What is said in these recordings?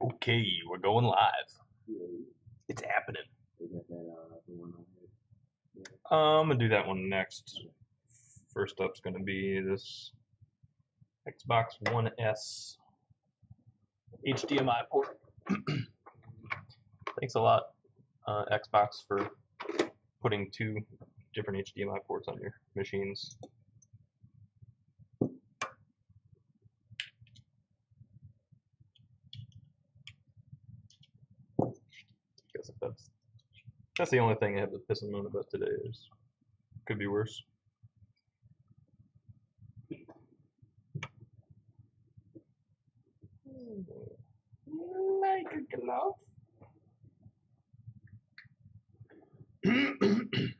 Okay, we're going live. It's happening. Um, I'm gonna do that one next. First up's gonna be this Xbox One S HDMI port. Thanks a lot, uh, Xbox, for putting two different HDMI ports on your machines. Guess if that's that's the only thing I have to piss and moan about today. Is could be worse. Like a glove.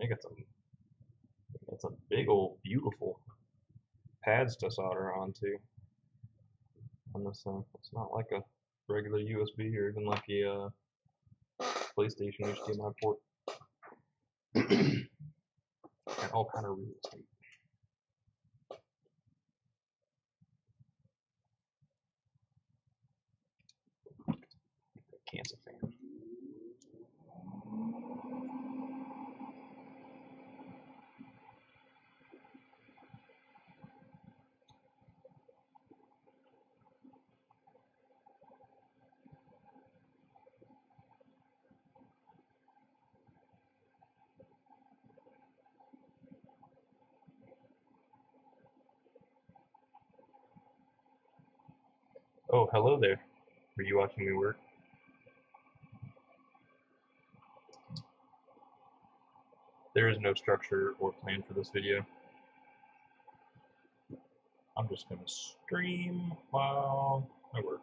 They got some. Got some big old beautiful pads to solder onto. On this thing, it's not like a regular USB or even like a uh, PlayStation HDMI port. Got all kind of real estate. Cancer Oh, hello there. Are you watching me work? There is no structure or plan for this video. I'm just gonna stream while I work.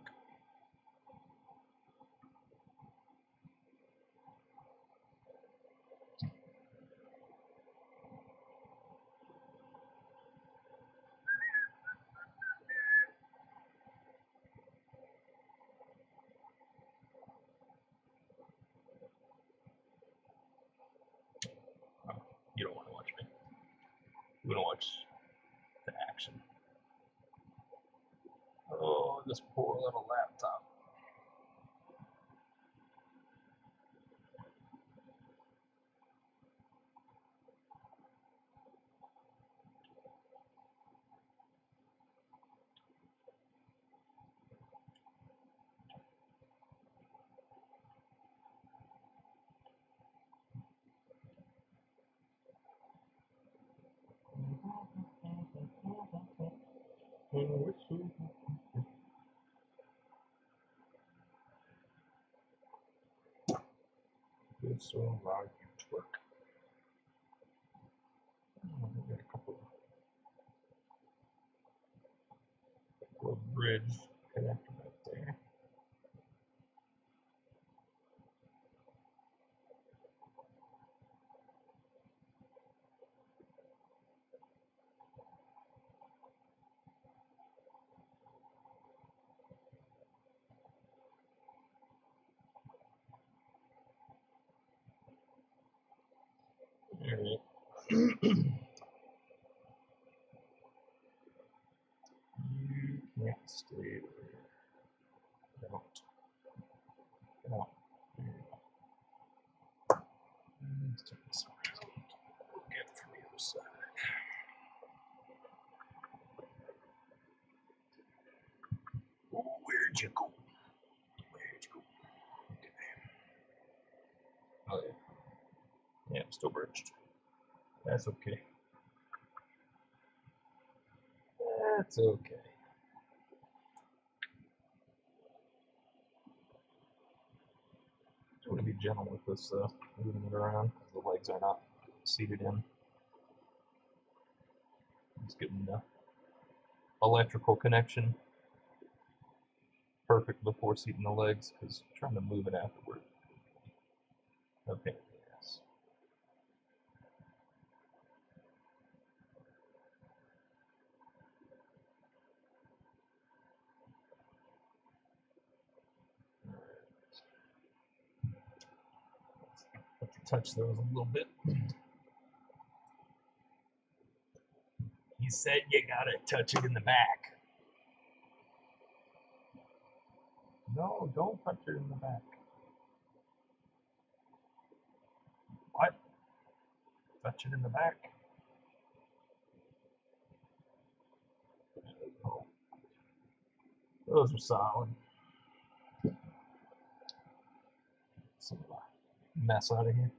Oh, you don't want to watch me. You want to watch the action. Oh, this poor little laptop. Good so loud you twerk. Oh, we got a couple, of bridge connector right there. Alright. You can't stay there. Get out. Get out. Let's turn this around. Get from the other side. Where'd you go? Where'd you go? Okay. Oh, yeah. Yeah, I'm still bridged. That's okay. That's okay. I'm going to be gentle with this, uh, moving it around because the legs are not seated in. Just getting the electrical connection perfect before seating the legs because trying to move it afterward. Okay, touch those a little bit. He said you gotta touch it in the back. No, don't touch it in the back. What? Touch it in the back. Oh. Those are solid. Some mess out of here.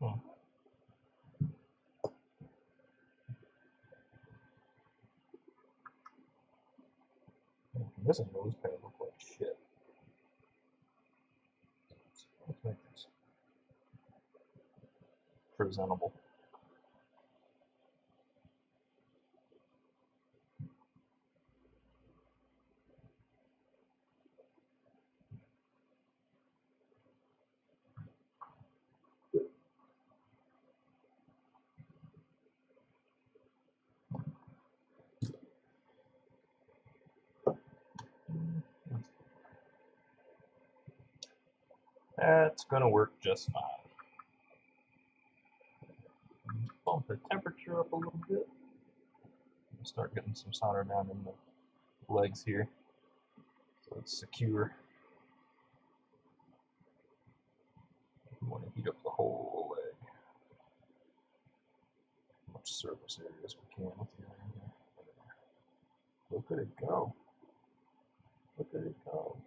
Hmm. This nose pad look like shit. Let's make this presentable. That's gonna work just fine. Bump the temperature up a little bit. Start getting some solder down in the legs here. So it's secure. We want to heat up the whole leg. As much surface area as we can with the iron here. Look at it go. Look at it go.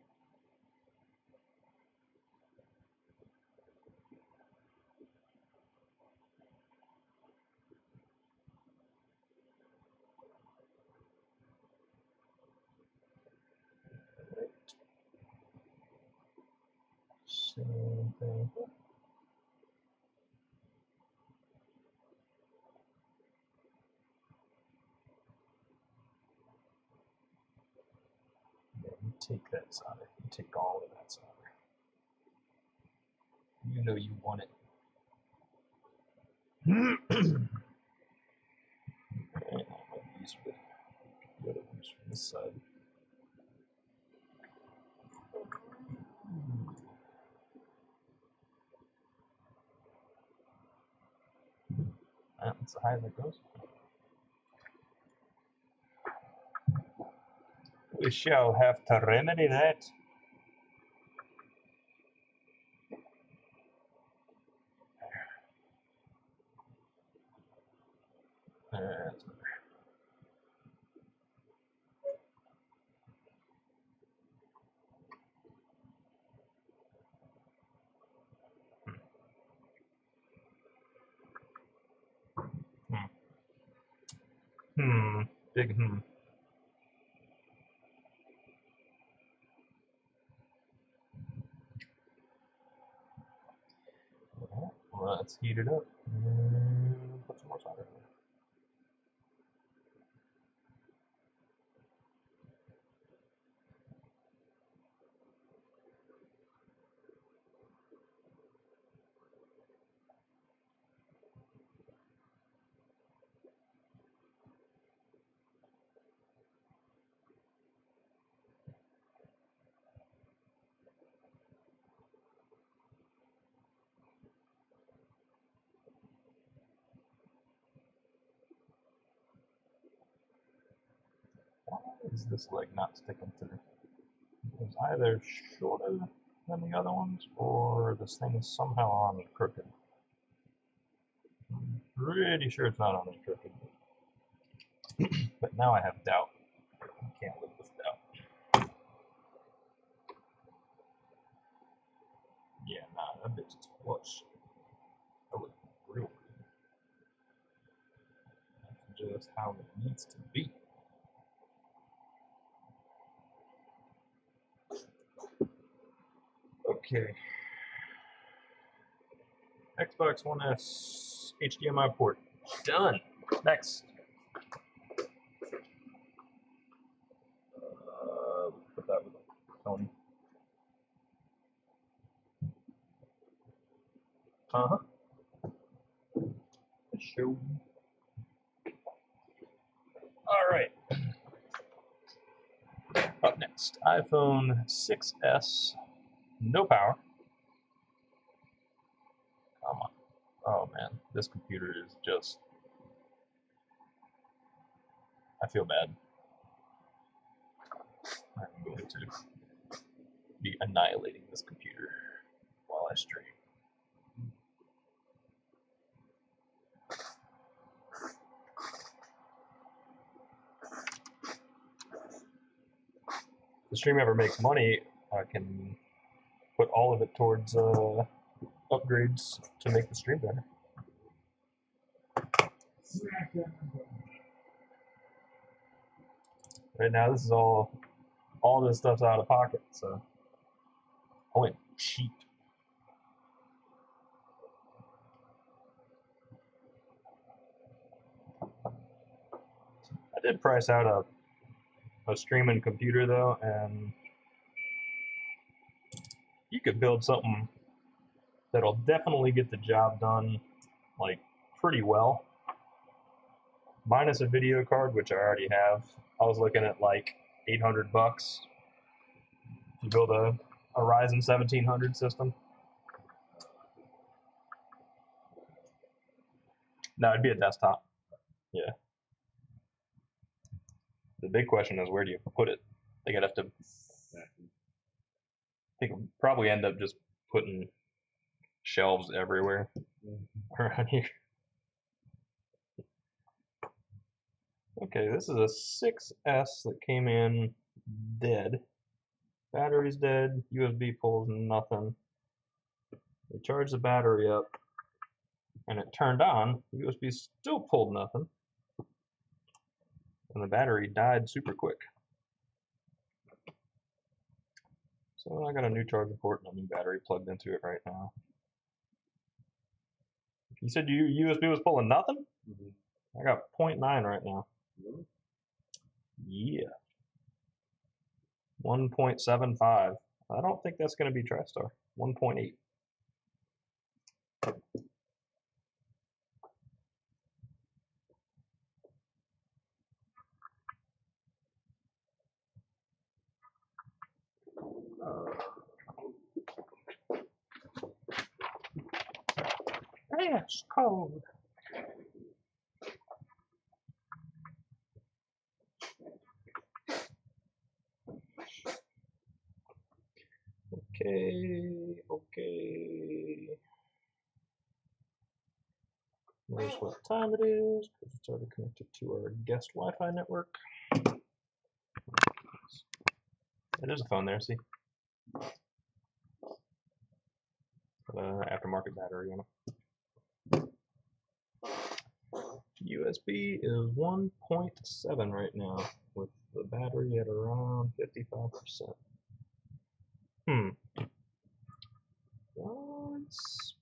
Same thing. Yeah, you take that solder. You take all of that solder. You know you want it. Alright, I might use the the other ones from this side. That's high as it goes. We shall have to remedy that. Hmm. Big hmm. Let's heat it up. and put some more solder in this leg not sticking through? It's either shorter than the other ones, or this thing is somehow on crooked. I'm pretty sure it's not on crooked. but now I have doubt. I can't live with doubt. Yeah, nah, that bitch is flush. That looks real good. That's just how it needs to be. Okay. Xbox One S HDMI port. Done. Next. Uh, put that with Tony. Uh huh. show. All right. Up next, iPhone 6s, no power. Come on. Oh man, this computer is just. I feel bad. I'm going to be annihilating this computer while I stream. The stream ever makes money, I can put all of it towards uh, upgrades to make the stream better. Right now, this is all, all this stuff's out of pocket, so I went cheap. I did price out a, a streaming computer though, and you could build something that'll definitely get the job done like pretty well. Minus a video card, which I already have. I was looking at like 800 bucks to build a, a Ryzen 1700 system. No, it'd be a desktop. Yeah. The big question is where do you put it? Like I'd have to. I think I'll probably end up just putting shelves everywhere around here. Okay, this is a 6S that came in dead. Battery's dead, USB pulls nothing. We charged the battery up and it turned on. USB still pulled nothing. And the battery died super quick. So I got a new charger port and a new battery plugged into it right now. You said your USB was pulling nothing? Mhm. I got 0.9 right now. Really? Yeah. 1.75. I don't think that's going to be TriStar. 1.8. Yes, code. Okay, okay. Notice what time it is, because it's already connected to our guest Wi-Fi network. Yeah, there's a phone there, see? A aftermarket battery on it. USB is 1.7 right now, with the battery at around 55%. Hmm. Let's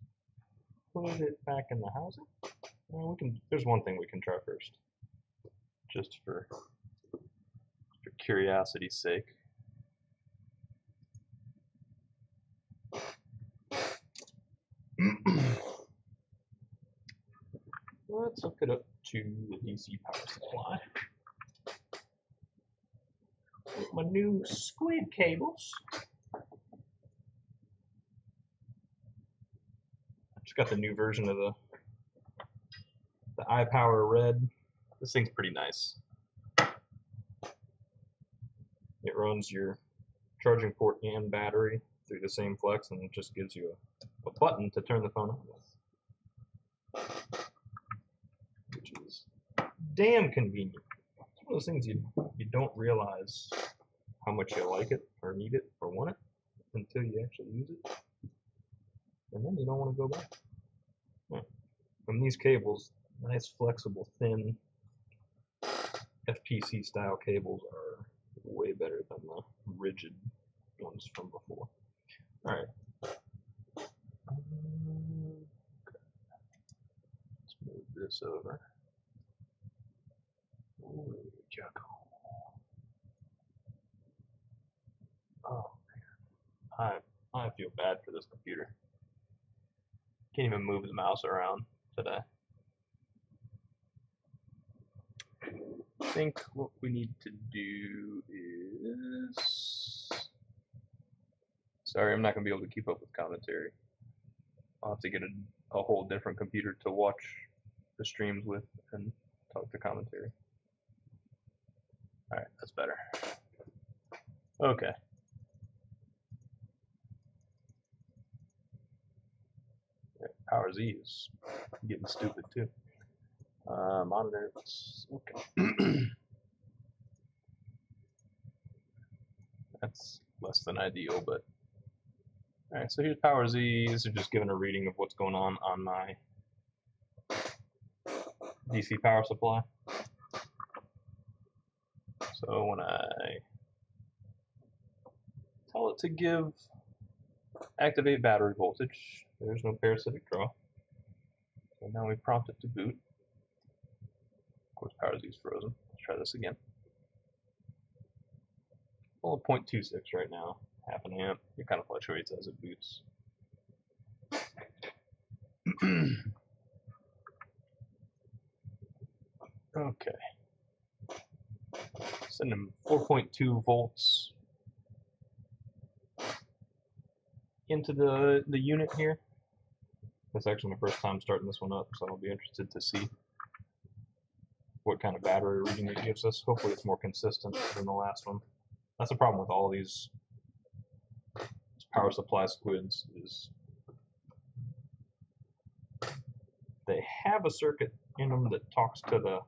put it back in the housing. Well, we can. There's one thing we can try first, just for for curiosity's sake. Let's hook it up to the DC power supply. With my new squid cables. I just got the new version of the the iPower Red. This thing's pretty nice. It runs your charging port and battery through the same flex, and it just gives you a, a button to turn the phone on with, damn convenient. It's one of those things you you don't realize how much you like it or need it or want it until you actually use it, and then you don't want to go back. Yeah. And these cables, nice, flexible, thin FPC style cables are way better than the rigid ones from before. All right. Let's move this over. Oh man, I I feel bad for this computer. Can't even move the mouse around today. I think what we need to do is. Sorry, I'm not going to be able to keep up with commentary. I'll have to get a, a whole different computer to watch the streams with and talk to commentary. Alright, that's better. Okay. Power Z is getting stupid too. Uh, monitor, okay. That's less than ideal, but alright. So here's Power Z. These are just giving a reading of what's going on on my DC power supply. So when I tell it to give activate battery voltage, there's no parasitic draw. So now we prompt it to boot. Of course, power is frozen. Let's try this again. Well, 0.26 right now, half an amp. It kind of fluctuates as it boots. okay. Send him 4.2 volts into the, the unit here. That's actually my first time starting this one up, so I'll be interested to see what kind of battery reading it gives us. Hopefully it's more consistent than the last one. That's the problem with all these power supply squids is they have a circuit in them that talks to the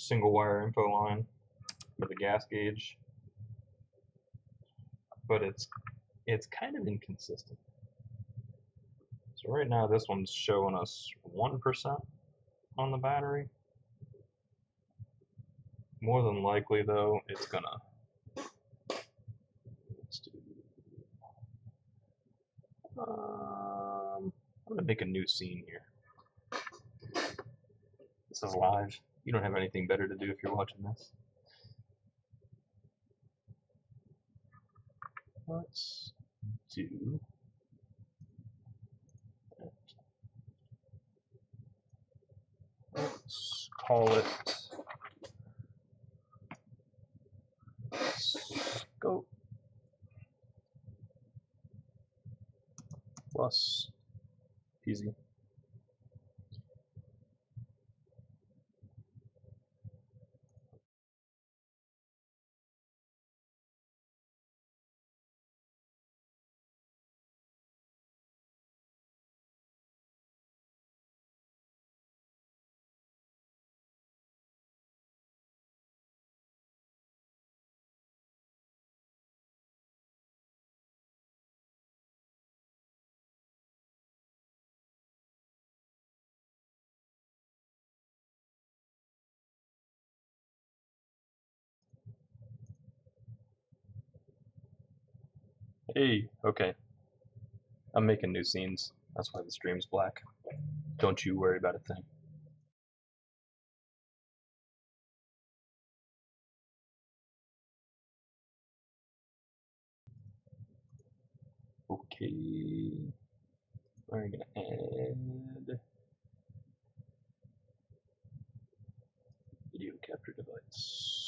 single wire info line for the gas gauge, but it's it's kind of inconsistent. So right now this one's showing us 1% on the battery. More than likely though, it's gonna um, I'm gonna make a new scene here. This is live. You don't have anything better to do if you're watching this. Let's do let's call it scope plus PZ. Hey, okay. I'm making new scenes. That's why the stream's black. Don't you worry about a thing. Okay. We're gonna add video capture device.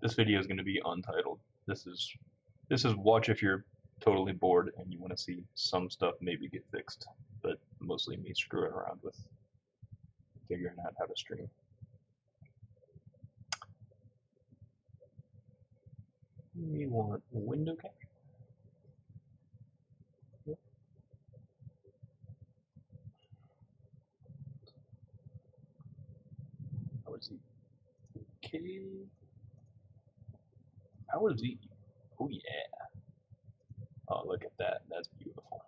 This video is going to be untitled. This is this is watch if you're totally bored and you want to see some stuff maybe get fixed, but mostly me screwing around with figuring out how to stream. We want window capture. Yep. Power Z. Okay. Power Z. Oh yeah. Oh, look at that. That's beautiful.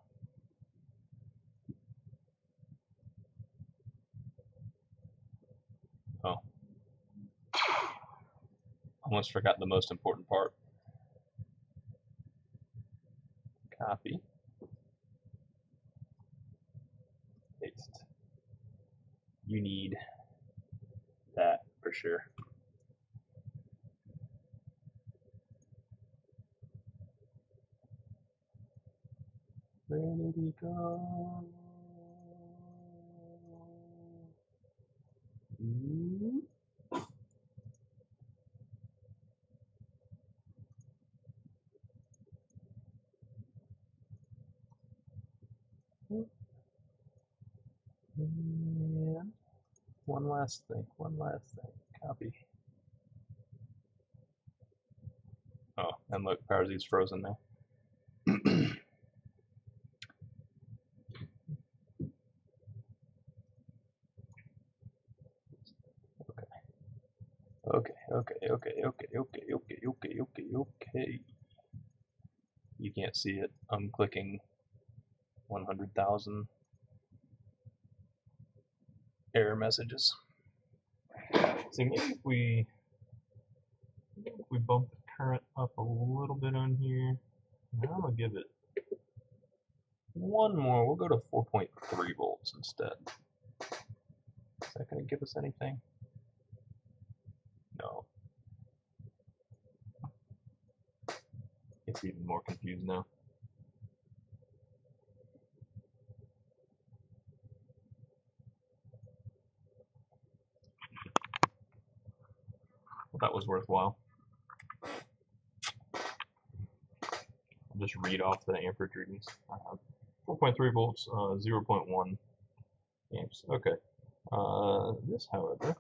Oh. Almost forgot the most important part. Copy. Paste. You need that for sure. Where did he go? Mm -hmm one last thing, one last thing. Copy. Oh, and look, Power frozen now. Okay, okay, okay, okay, okay, okay, okay, okay, okay. You can't see it. I'm clicking 100,000 error messages. See, if we if we bump the current up a little bit on here, I'm gonna give it one more. We'll go to 4.3 volts instead. Is that gonna give us anything? No. It's even more confused now. That was worthwhile. I'll just read off the amperage readings. Uh, 4.3 volts, uh, 0.1 amps. Okay. Uh, this, however,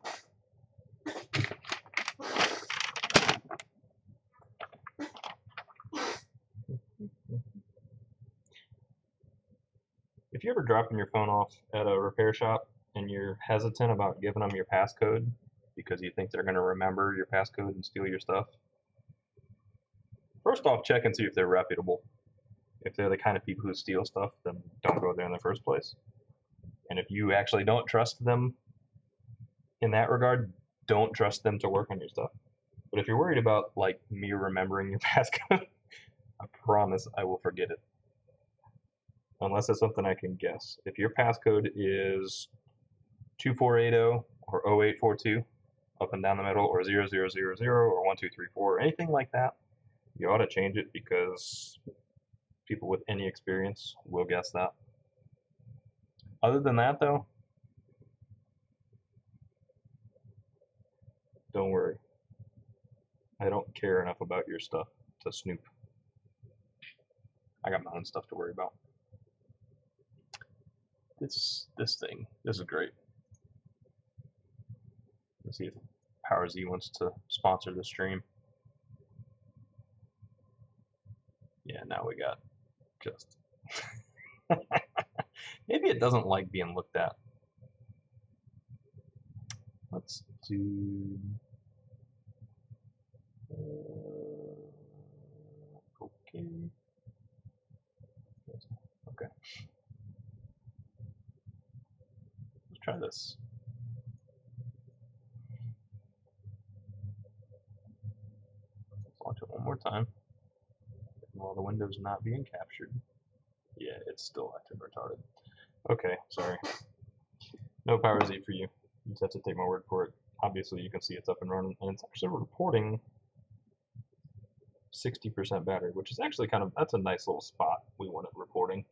if you're ever dropping your phone off at a repair shop and you're hesitant about giving them your passcode because you think they're going to remember your passcode and steal your stuff, first off, check and see if they're reputable. If they're the kind of people who steal stuff, then don't go there in the first place. And if you actually don't trust them in that regard, don't trust them to work on your stuff. But if you're worried about like me remembering your passcode, I promise I will forget it. Unless it's something I can guess. If your passcode is 2480 or 0842 up and down the middle or 0000 or 1234 or anything like that, you ought to change it because people with any experience will guess that. Other than that though, don't worry. I don't care enough about your stuff to snoop. I got my own stuff to worry about. This this thing, this is great. Let's see if Power Z wants to sponsor the stream. Yeah, now we got just. Maybe it doesn't like being looked at. Let's do. Uh, okay. Okay. Let's try this. Launch it one more time. While the window's not being captured. Yeah, it's still active retarded. Okay, sorry. No power Z for you. You just have to take my word for it. Obviously, you can see it's up and running, and it's actually reporting 60% battery, which is actually kind of, that's a nice little spot we want it reporting.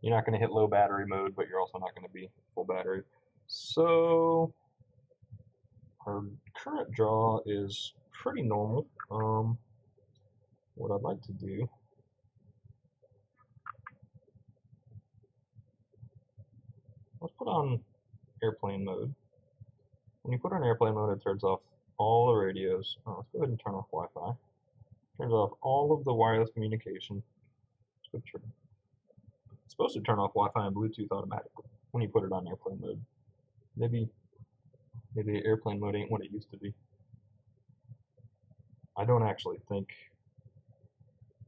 You're not going to hit low battery mode, but you're also not going to be full battery. So, our current draw is pretty normal. Um, what I'd like to do let's put on airplane mode. When you put on airplane mode, it turns off all the radios. Oh, let's go ahead and turn off Wi-Fi. Turns off all of the wireless communication. It's supposed to turn off Wi-Fi and Bluetooth automatically when you put it on airplane mode. Maybe, maybe airplane mode ain't what it used to be. I don't actually think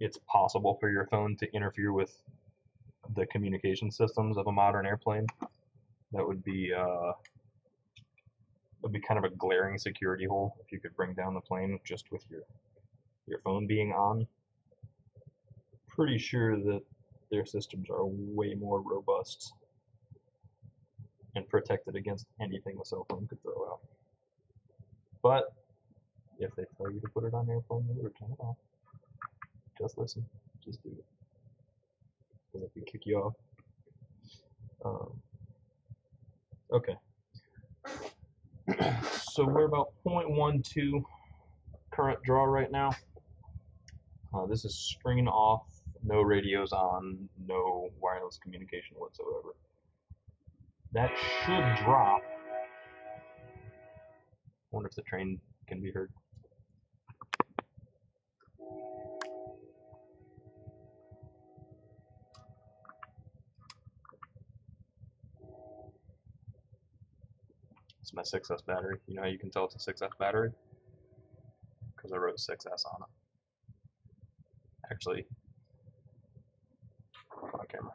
it's possible for your phone to interfere with the communication systems of a modern airplane. That would be uh, would be kind of a glaring security hole if you could bring down the plane just with your your phone being on. Pretty sure that their systems are way more robust and protected against anything a cell phone could throw out. But if they tell you to put it on airplane mode or turn it off, Just listen. Just do it. And if we kick you off. Um, okay. so we're about 0.12 current draw right now. Uh, this is screen off, no radios on, no wireless communication whatsoever. That should drop. wonder if the train can be heard. It's my 6S battery. You know how you can tell it's a 6S battery? Because I wrote 6S on it. Actually, camera.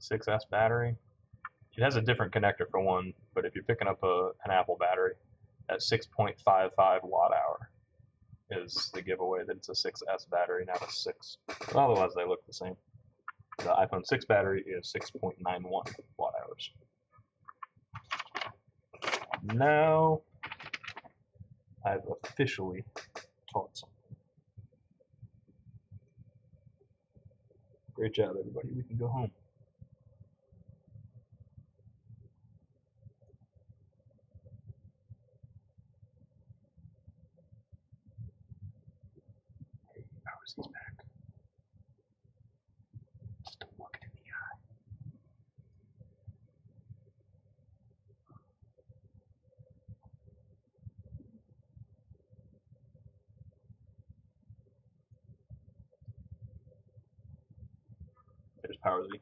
6S battery. It has a different connector for one, but if you're picking up a, an Apple battery, at 6.55 watt hour is the giveaway that it's a 6S battery, not a 6. Otherwise, they look the same. The iPhone 6 battery is 6.91 watt hours. Now, I've officially taught something. Great job, everybody. We can go home. Power Z's back. Just don't look it in the eye. Power Z.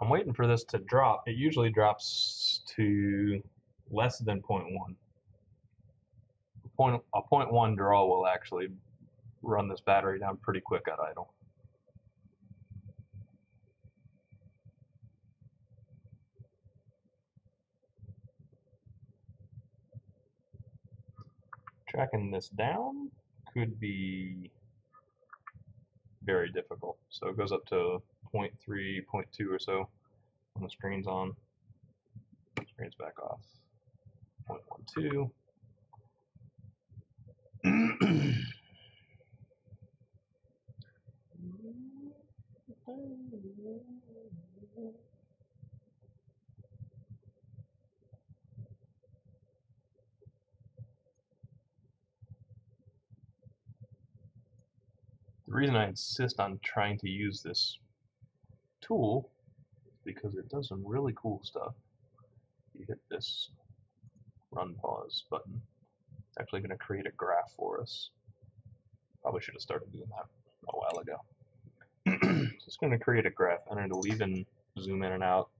I'm waiting for this to drop. It usually drops to less than 0.1. Point, a 0.1 draw will actually run this battery down pretty quick at idle. Tracking this down could be very difficult. So it goes up to 0.3, 0.2 or so when the screen's on. The Screen's back off. 0.12. The reason I insist on trying to use this tool is because it does some really cool stuff. You hit this run pause button. It's actually going to create a graph for us. Probably should have started doing that a while ago. so it's going to create a graph and it'll even zoom in and out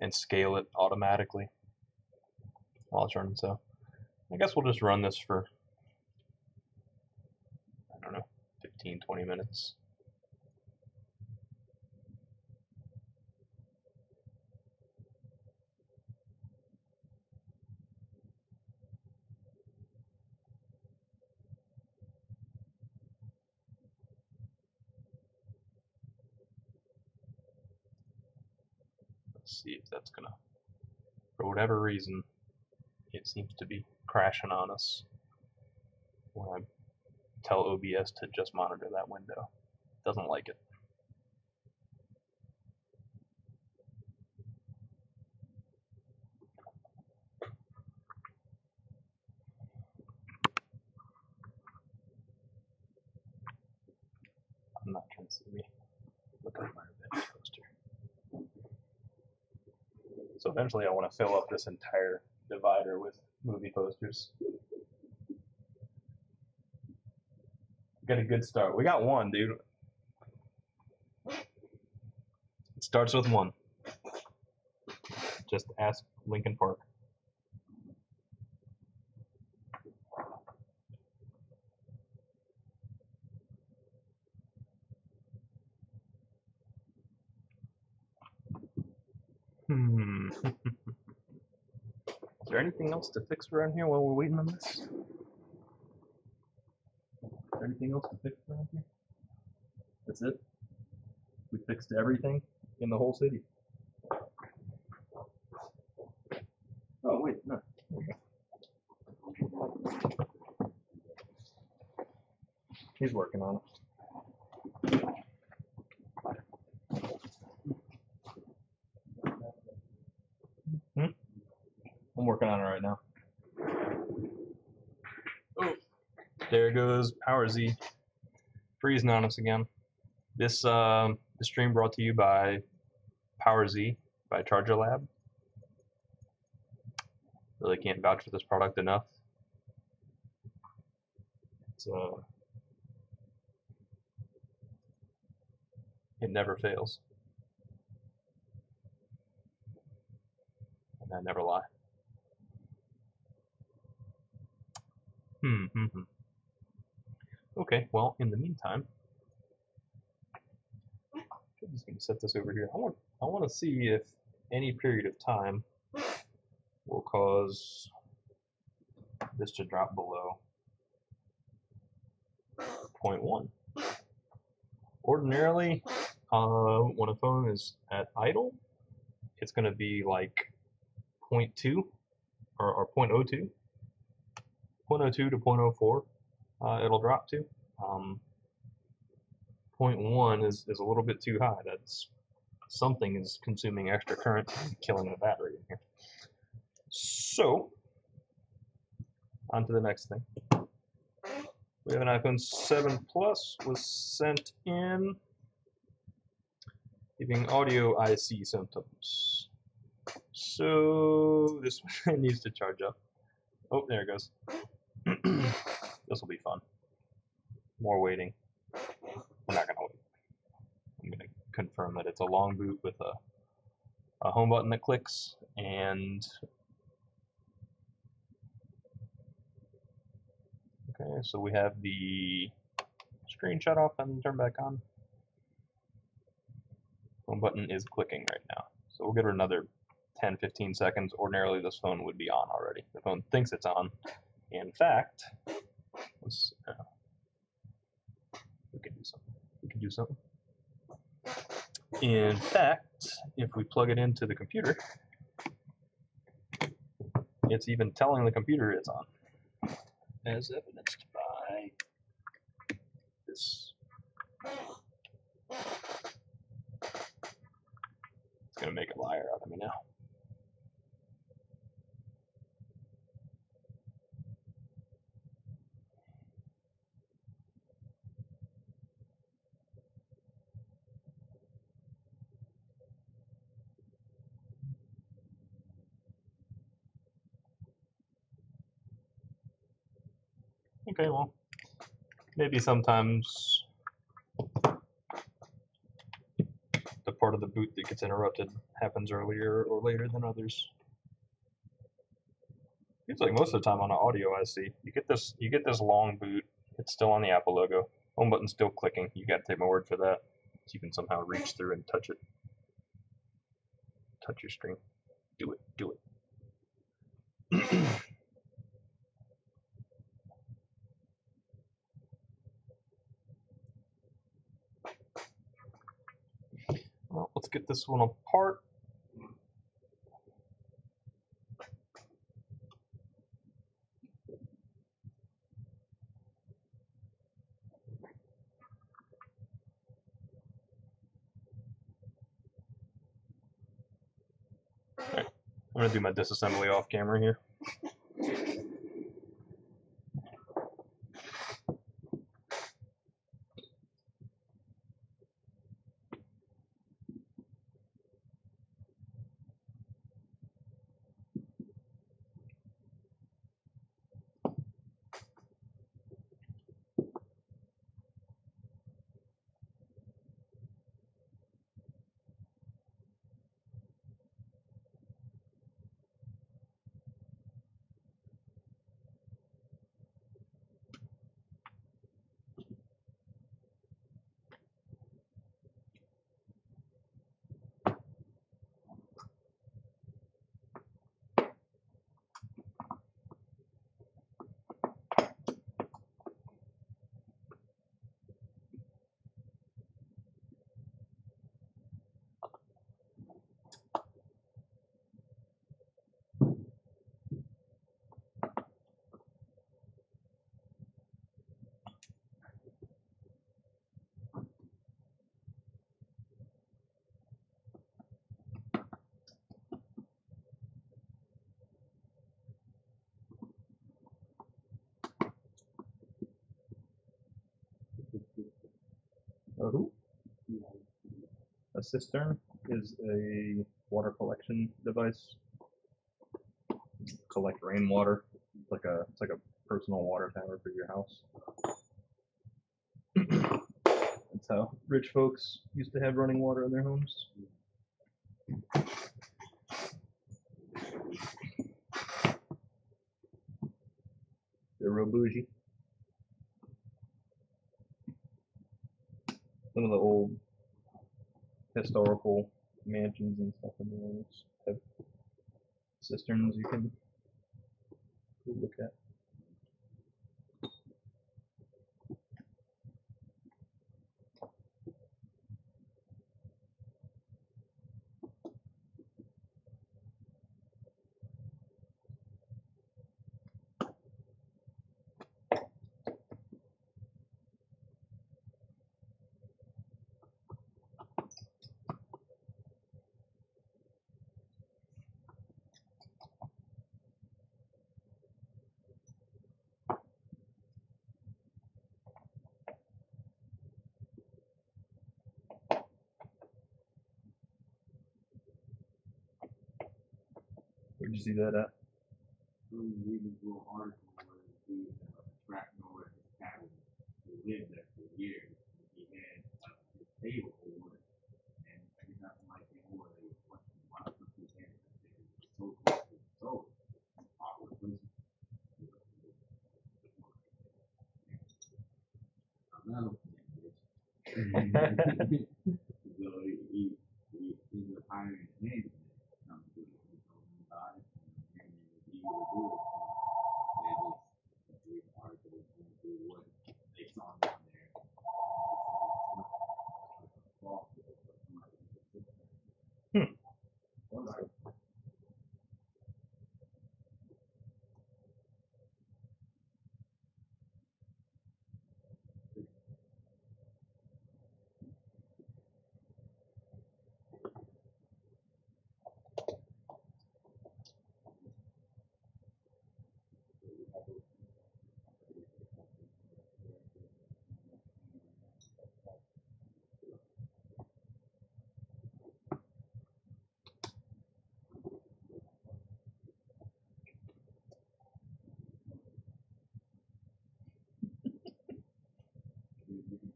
and scale it automatically while it's running. So I guess we'll just run this for, I don't know, 15, 20 minutes. Let's see if that's gonna, for whatever reason, it seems to be crashing on us when I tell OBS to just monitor that window. Doesn't like it. I'm not trying to see me. Look at my revenge poster. So eventually I want to fill up this entire divider with movie posters. Got a good start. We got one, dude. It starts with one. Just ask Linkin Park. Hmm. Is there anything else to fix around here while we're waiting on this? Anything else to fix around here? That's it? We fixed everything in the whole city. Oh, wait, no. He's working on it. Hmm? I'm working on it right now. There goes Power Z, freezing on us again. This um, the stream brought to you by Power Z by Charger Lab. Really can't vouch for this product enough. Uh, it never fails, and I never lie. Hmm. hmm, hmm. Okay, meantime, I'm just gonna set this over here. I want I want to see if any period of time will cause this to drop below 0.1. Ordinarily, uh, when a phone is at idle, it's going to be like 0.2 or, or 0.02, 0.02 to 0.04 uh, it'll drop to. Um, 0.1 is, is a little bit too high. That's something is consuming extra current killing the battery in here. So, on to the next thing. We have an iPhone 7 Plus was sent in giving audio IC symptoms. So this one needs to charge up. Oh, there it goes. this will be fun. More waiting. We're not gonna wait. I'm gonna confirm that it's a long boot with a, a home button that clicks and okay, so we have the screen shut off and turn back on. Home button is clicking right now. So we'll give it another 10 15 seconds. Ordinarily, this phone would be on already. The phone thinks it's on. In fact, let's, uh, can do something. In fact, if we plug it into the computer, it's even telling the computer it's on, as evidenced by this. It's gonna make a liar out of me now. Okay, well, maybe sometimes the part of the boot that gets interrupted happens earlier or later than others. Seems like most of the time on audio IC, you get this you get this long boot. It's still on the Apple logo. Home button's still clicking. You got to take my word for that. So you can somehow reach through and touch it. Touch your screen. Do it. Do it. let's get this one apart. I'm gonna do my disassembly off camera here. cistern is a water collection device. Collect rainwater. It's like a it's like a personal water tower for your house. That's how rich folks used to have running water in their homes. They're real bougie. Some of the old historical mansions and stuff in the cisterns you can go look at. See that at? Some reading through an article where the dude uh, tracked over at his cabin. He lived there for years. He had uh, his table for wood. And every time somebody came over, they would question why the fuck he had it. It was so close to the soul. Awkward place. Another thing, bitch. So he, he, he, he was hiring a handyman to come do it. He told him about it. And the handyman was eager to do it. So they just, they read the article and do what they saw down there. Hmm. Alright.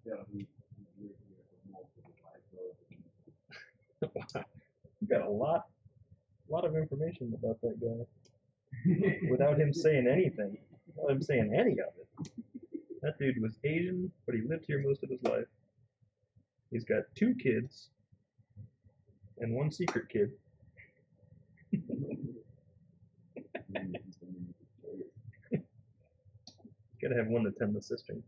You you can tell he, he lived here for most of his life, You got a lot, a lot of information about that guy without him saying anything. Without him saying any of it. That dude was Asian, but he lived here most of his life. He's got two kids and one secret kid. Gotta have one to tend the cistern.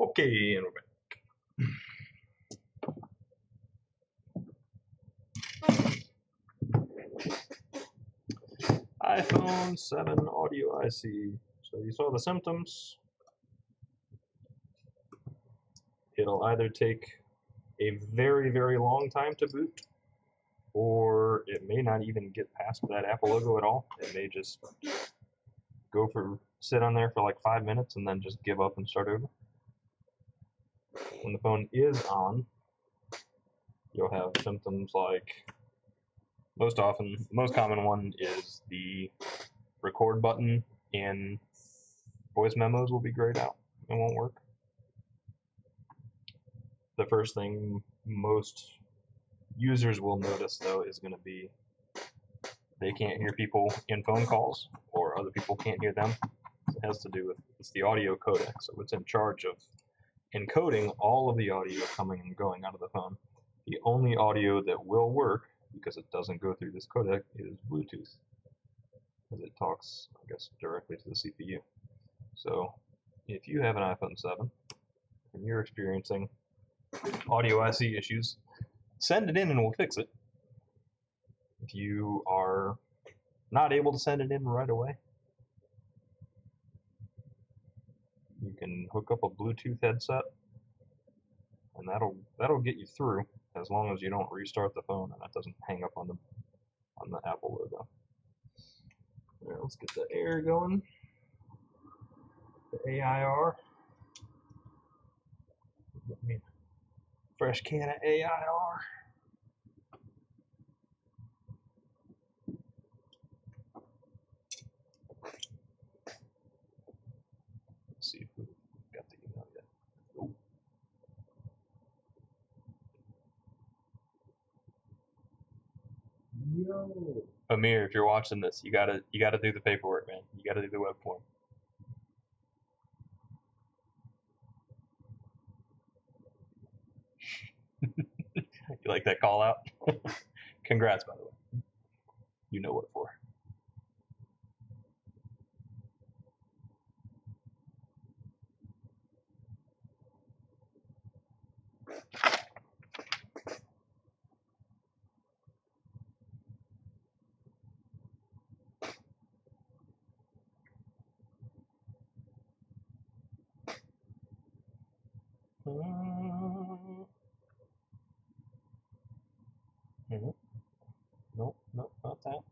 Okay, and we're back. iPhone 7 audio IC. So you saw the symptoms. It'll either take a very, very long time to boot, or it may not even get past that Apple logo at all. It may just go for sit on there for like five minutes and then just give up and start over when the phone is on, you'll have symptoms like most often, the most common one is the record button in voice memos will be grayed out. It won't work. The first thing most users will notice though is going to be they can't hear people in phone calls or other people can't hear them. It has to do with it's the audio codec, so it's in charge of encoding all of the audio coming and going out of the phone. The only audio that will work, because it doesn't go through this codec, is Bluetooth. Because it talks, I guess, directly to the CPU. So if you have an iPhone 7 and you're experiencing audio IC issues, send it in and we'll fix it. If you are not able to send it in right away, you can hook up a Bluetooth headset, and that'll that'll get you through as long as you don't restart the phone and it doesn't hang up on the on the Apple logo. There, let's get the air going. The AIR. Fresh can of AIR. See if we got the email yet. Yo. Amir, if you're watching this, you gotta you gotta do the paperwork, man. You gotta do the web form. you like that call out? Congrats, by the way. You know what for. Mm. Mhm. Nope, nope, not that.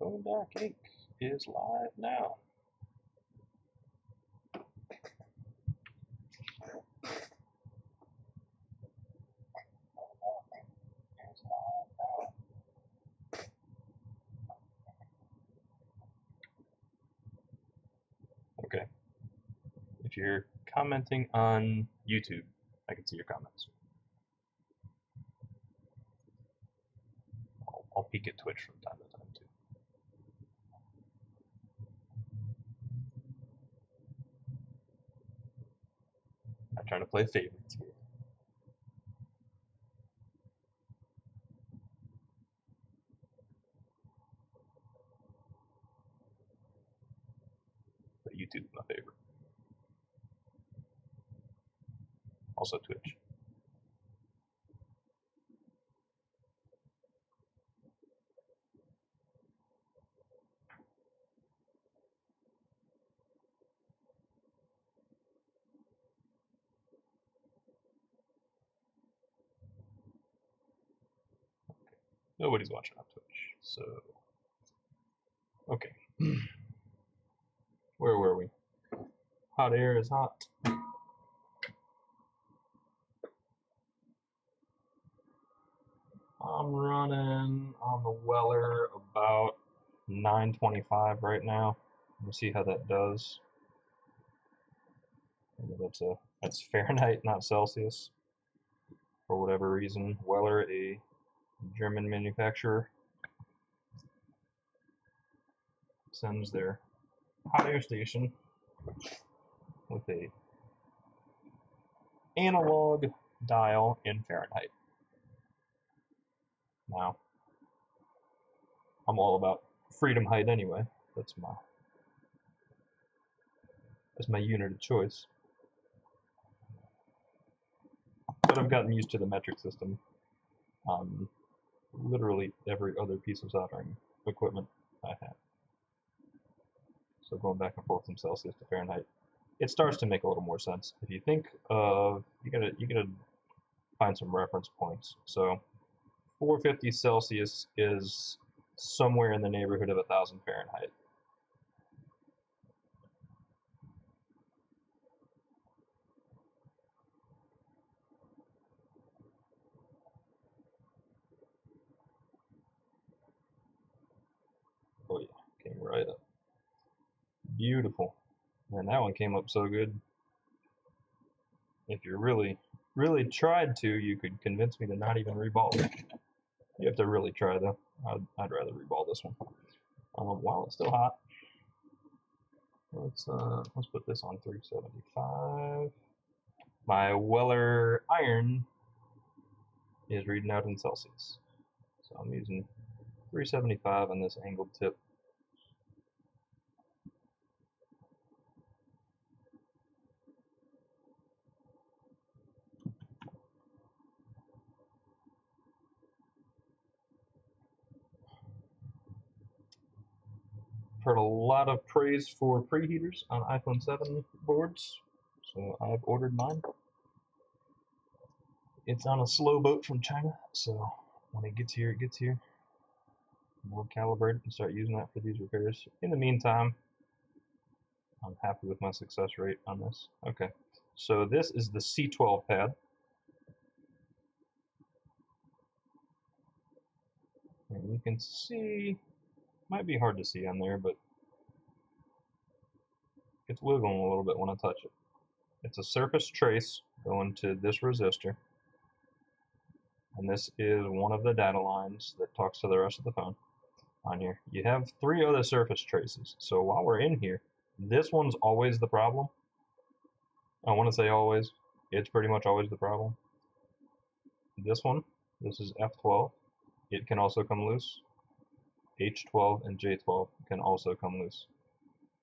Bone Dark Cake is live now. Okay. If you're commenting on YouTube, I can see your comments. I'll, peek at Twitch from time to time too. I'm trying to play favorites here. But YouTube's my favorite. Also Twitch. Nobody's watching on Twitch, so okay. Where were we? Hot air is hot. I'm running on the Weller about 925 right now. We'll see how that does. Maybe That's a that's Fahrenheit, not Celsius. For whatever reason, Weller, a German manufacturer, sends their hot air station with a analog dial in Fahrenheit. Now, I'm all about freedom height anyway. That's my that's my unit of choice. But I've gotten used to the metric system. Um, literally every other piece of soldering equipment I have. So going back and forth from Celsius to Fahrenheit, it starts to make a little more sense. If you think of, you gotta you gotta find some reference points. So 450 Celsius is somewhere in the neighborhood of a thousand Fahrenheit. Oh yeah, came right up. Beautiful. And that one came up so good. If you really, really tried to, you could convince me to not even reball. You have to really try though. I'd, I'd rather reball this one. Um, while it's still hot, let's uh, let's put this on 375. My Weller iron is reading out in Celsius, so I'm using 375 on this angled tip. Heard a lot of praise for preheaters on iPhone 7 boards, so I've ordered mine. It's on a slow boat from China, so when it gets here, it gets here. We'll calibrate and start using that for these repairs. In the meantime, I'm happy with my success rate on this. Okay, so this is the C12 pad. And you can see, might be hard to see on there, but it's wiggling a little bit when I touch it. It's a surface trace going to this resistor. And this is one of the data lines that talks to the rest of the phone on here. You have three other surface traces. So while we're in here, this one's always the problem. I want to say always. It's pretty much always the problem. This one, this is F12. It can also come loose. H12 and J12 can also come loose.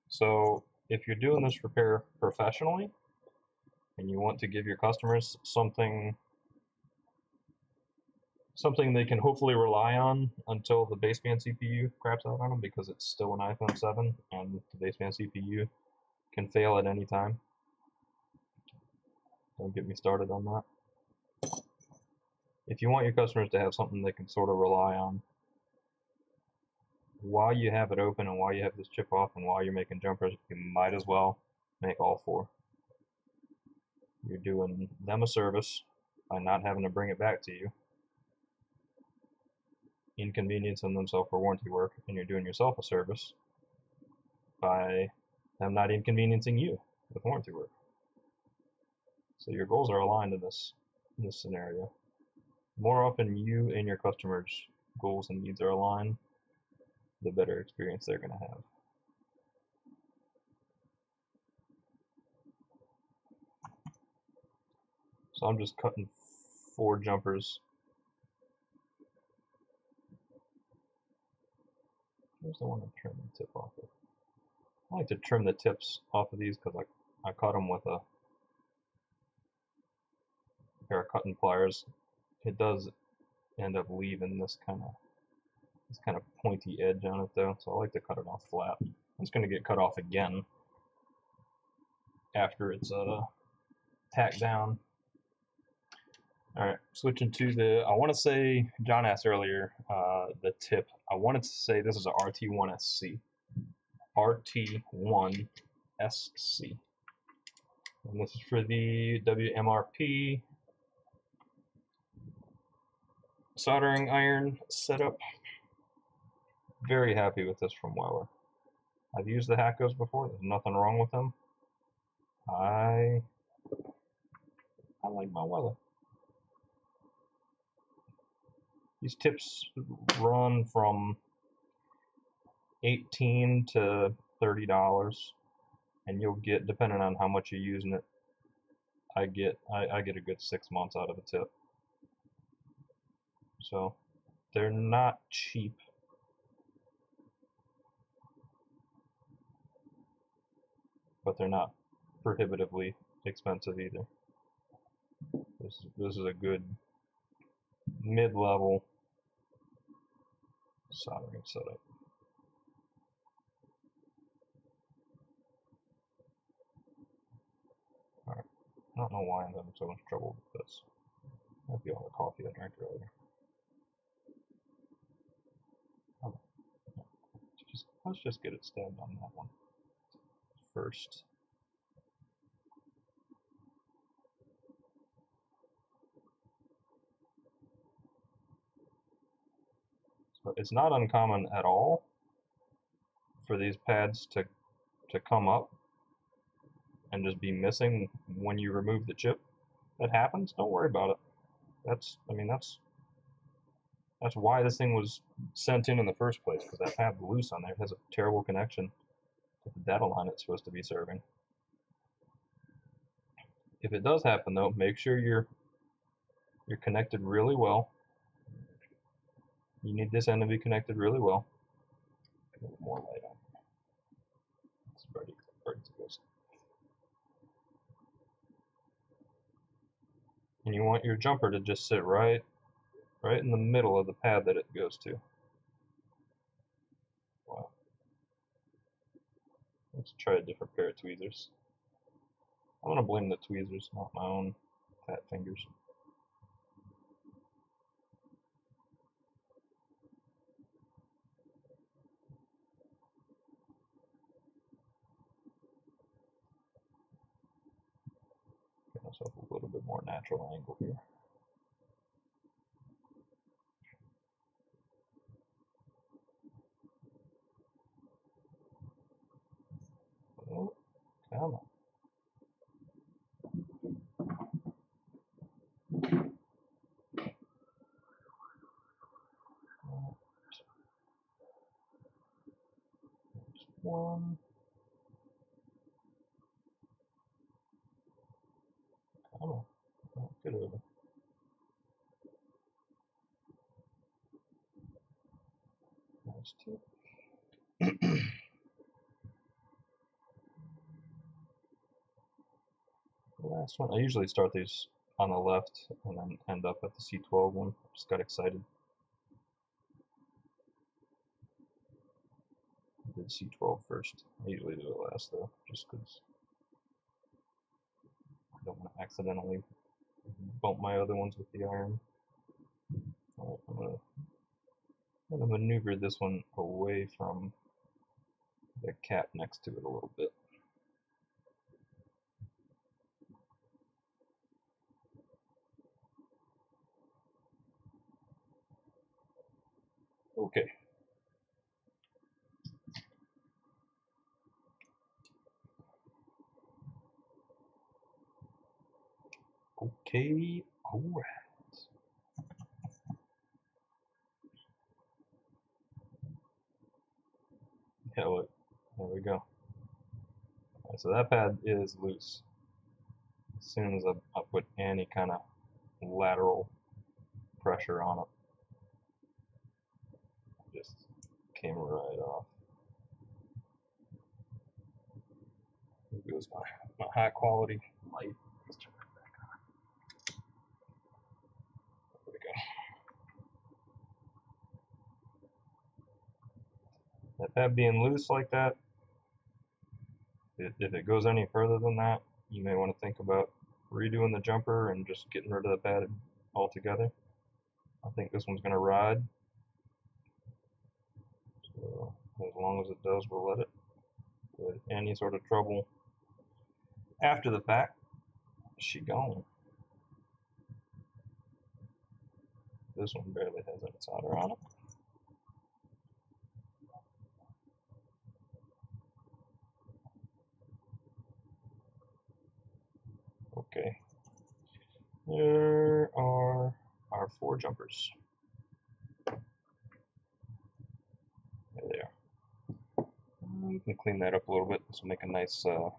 So if you're doing this repair professionally and you want to give your customers something something they can hopefully rely on until the baseband CPU craps out on them because it's still an iPhone 7 and the baseband CPU can fail at any time. Don't get me started on that. If you want your customers to have something they can sort of rely on while you have it open and while you have this chip off and while you're making jumpers, you might as well make all four. You're doing them a service by not having to bring it back to you inconveniencing themselves for warranty work, and you're doing yourself a service by them not inconveniencing you with warranty work. So your goals are aligned in this in this scenario. More often you and your customers' goals and needs are aligned, the better experience they're going to have. So I'm just cutting four jumpers Where's the one to trim the tip off of? I like to trim the tips off of these because I, I cut them with a pair of cutting pliers. It does end up leaving this kind of this kind of pointy edge on it though, so I like to cut it off flat. It's going to get cut off again after it's uh, tacked down all right, switching to the, I want to say, John asked earlier, uh, the tip. I wanted to say this is a RT1SC. RT1SC. And this is for the WMRP soldering iron setup. Very happy with this from Weller. I've used the Hakkos before. There's nothing wrong with them. I I like my Weller. These tips run from 18 to 30 dollars and you'll get depending on how much you're using it I get I, I get a good six months out of a tip so they're not cheap but they're not prohibitively expensive either this, this is a good mid-level soldering setup. Alright, I don't know why I'm having so much trouble with this. Might be all the coffee I drank earlier. Just, let's just get it stabbed on that one first. it's not uncommon at all for these pads to to come up and just be missing when you remove the chip. That happens. Don't worry about it. That's I mean that's that's why this thing was sent in in the first place because that pad loose on there it has a terrible connection data line it's supposed to be serving. If it does happen though, make sure you're you're connected really well you need this end to be connected really well. More light on. It's ready to go. And you want your jumper to just sit right, right in the middle of the pad that it goes to. Let's try a different pair of tweezers. I'm gonna blame the tweezers, not my own fat fingers. Get myself a little bit more natural angle here. Oh, on. There's one. Come on. Get over. Two. last one. I usually start these on the left and then end up at the C12 one. Just got excited. I did C12 first. I usually do it last though, just because I don't want to accidentally bump my other ones with the iron. I'm gonna, I'm gonna maneuver this one away from the cap next to it a little bit. Okay. Okay, alright. Yeah, look, there we go. Alright, so that pad is loose. As soon as I, I put any kind of lateral pressure on it, just came right off. There goes my, my high quality light. Let's turn that back on. There we go. That being loose like that, if, it goes any further than that, you may want to think about redoing the jumper and just getting rid of the pad altogether. I think this one's going to ride. So as long as it does, we'll let it. With any sort of trouble after the fact, she gone. This one barely has any solder on it. Okay. There are our four jumpers. There they are. You can clean that up a little bit. This will make a nice uh,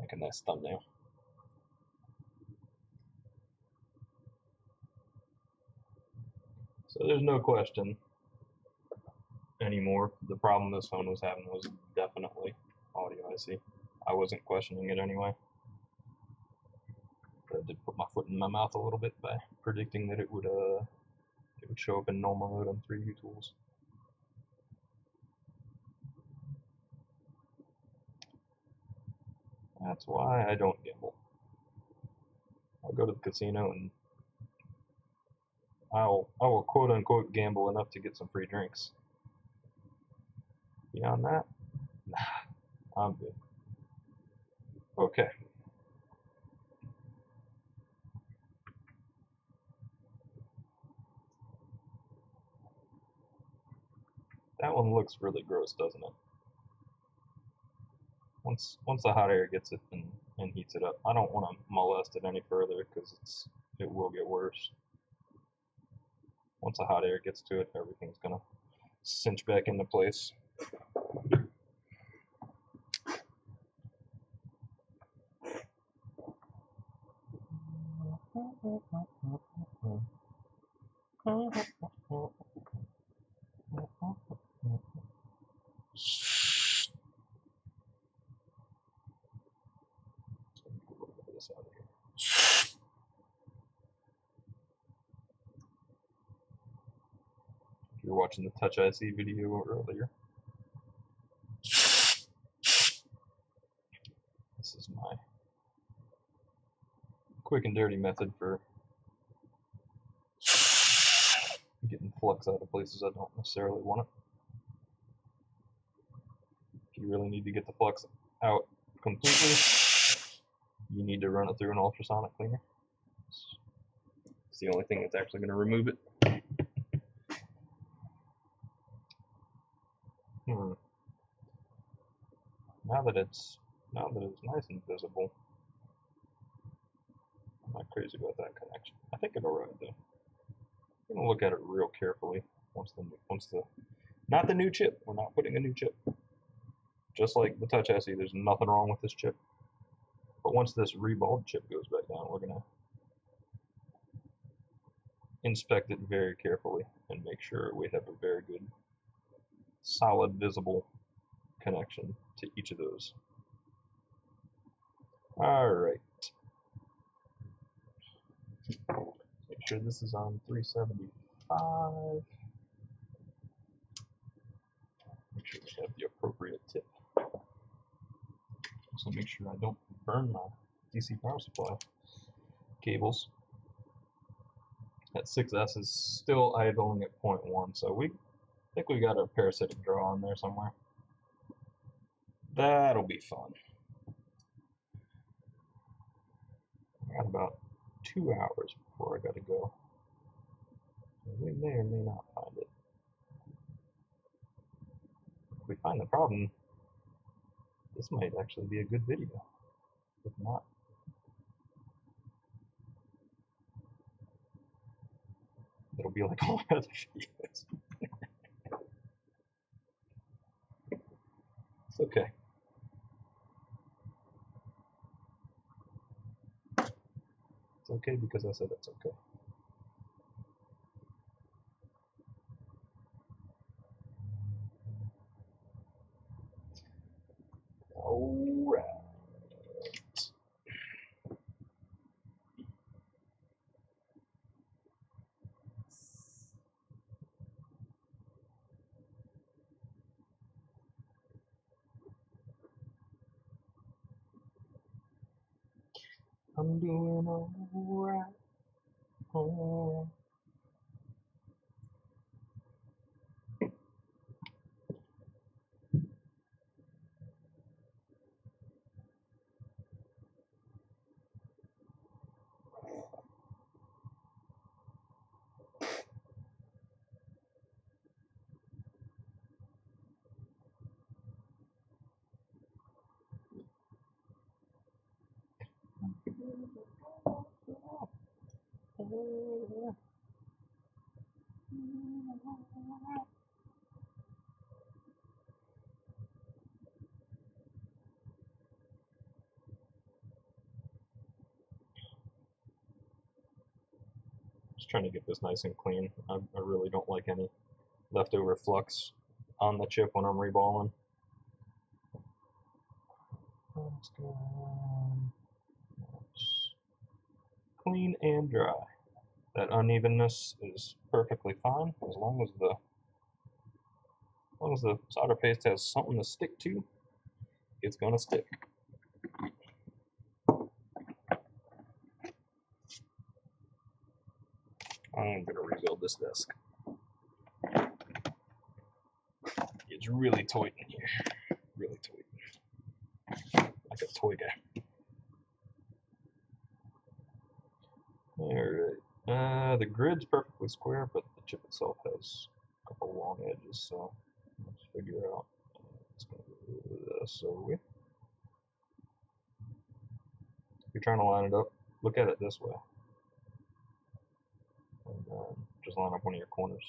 make a nice thumbnail. So there's no question anymore. The problem this phone was having was definitely audio IC. I wasn't questioning it anyway. But I did put my foot in my mouth a little bit by predicting that it would uh it would show up in normal mode on 3uTools. That's why I don't gamble. I'll go to the casino and I'll I will quote unquote gamble enough to get some free drinks. Beyond that, nah, I'm good. Okay. That one looks really gross, doesn't it? Once once the hot air gets it and, and heats it up, I don't want to molest it any further because it's it will get worse. Once the hot air gets to it, everything's gonna cinch back into place. This out of here. If you're watching the Touch IC video earlier, this is my quick and dirty method for getting flux out of places I don't necessarily want it. If you really need to get the flux out completely, you need to run it through an ultrasonic cleaner. It's- the only thing that's actually going to remove it. Hmm. Now that it's now that it's nice and visible, not crazy about that connection. I think it'll run though. I'm gonna look at it real carefully once the once the not the new chip. We're not putting a new chip. Just like the Touch SE, there's nothing wrong with this chip. But once this reballed chip goes back down, we're gonna inspect it very carefully and make sure we have a very good, solid, visible connection to each of those. All right. Make sure this is on 375. Make sure we have the appropriate tip. Also make sure I don't burn my DC power supply cables. That 6S is still idling at 0.1, so we think we got a parasitic draw in there somewhere. That'll be fun. Got about two hours before I gotta go. We may or may not find it. If we find the problem, this might actually be a good video. If not, it'll be like all other videos. it's okay. It's okay because I said it's okay. Alright. I'm doing alright. Alright. Just trying to get this nice and clean. I, I really don't like any leftover flux on the chip when I'm reballing. Clean and dry. That unevenness is perfectly fine as long as the as long as the solder paste has something to stick to, it's gonna stick. I'm gonna rebuild this desk. It's really tight in here. Really tight. Like a toy guy. Alright. The grid's perfectly square, but the chip itself has a couple long edges, so let's figure out. It's gonna be this. So we, if you're trying to line it up, look at it this way. And um, just line up one of your corners.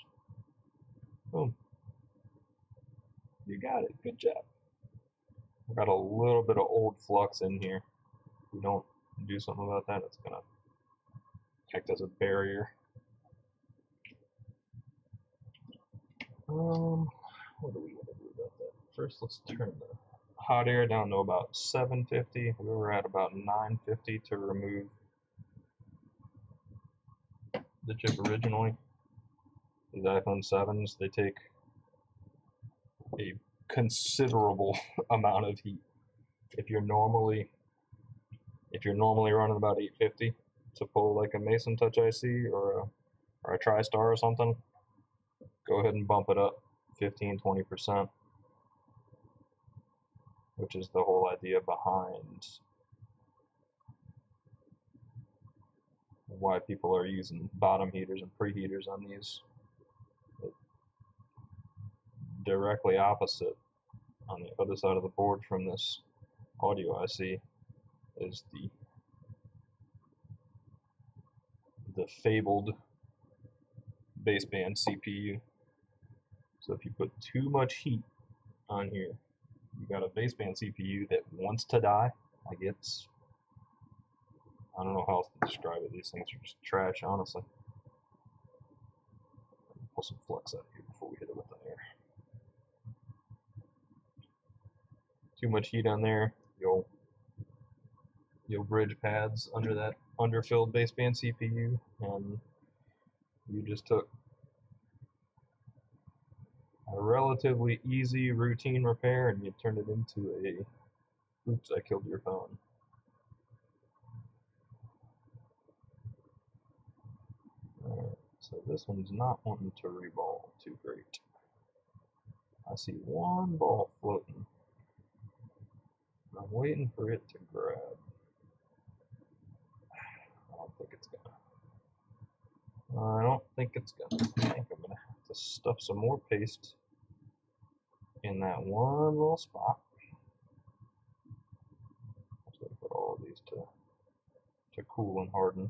Boom. You got it. Good job. I've got a little bit of old flux in here. If we don't do something about that, it's gonna act as a barrier. Um, what do we want to do about that? First, let's turn the hot air down to about 750. We were at about 950 to remove the chip originally. These iPhone 7s, they take a considerable amount of heat. If you're normally if you're normally running about 850 to pull like a Meson Touch IC or a or a TriStar or something, go ahead and bump it up 15 20%, which is the whole idea behind why people are using bottom heaters and preheaters on these. Directly opposite on the other side of the board from this audio IC is the the fabled baseband CPU. So if you put too much heat on here, you got a baseband CPU that wants to die. Like it's, I don't know how else to describe it. These things are just trash, honestly. Pull some flux out here before we hit it with the air. Too much heat on there, you'll you'll bridge pads under that underfilled baseband CPU, and um, you just took a relatively easy routine repair and you turned it into a oops, I killed your phone. Alright, so this one's not wanting to reball too great. I see one ball floating. I'm waiting for it to grab. I don't think it's gonna. I don't think it's gonna. I think I'm gonna have to stuff some more paste in that one little spot. Just wait for all of these to to cool and harden.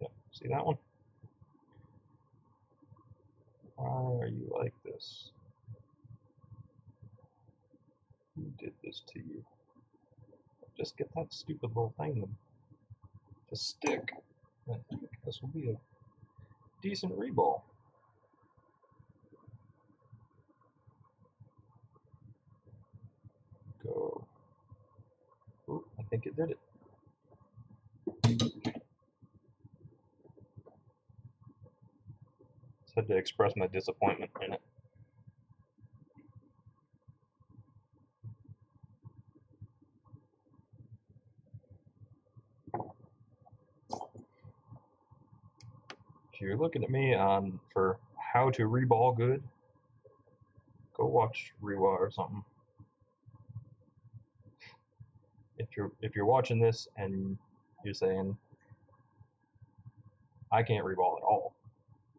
Yep, see that one? Why are you like this? Who did this to you? Just get that stupid little thing to, stick. I think this will be a decent reball. Go. Ooh, I think it did it. Just had to express my disappointment in it. You're looking at me on for how to reball good, go watch Rewa or something. If you're if you're watching this and you're saying I can't reball at all,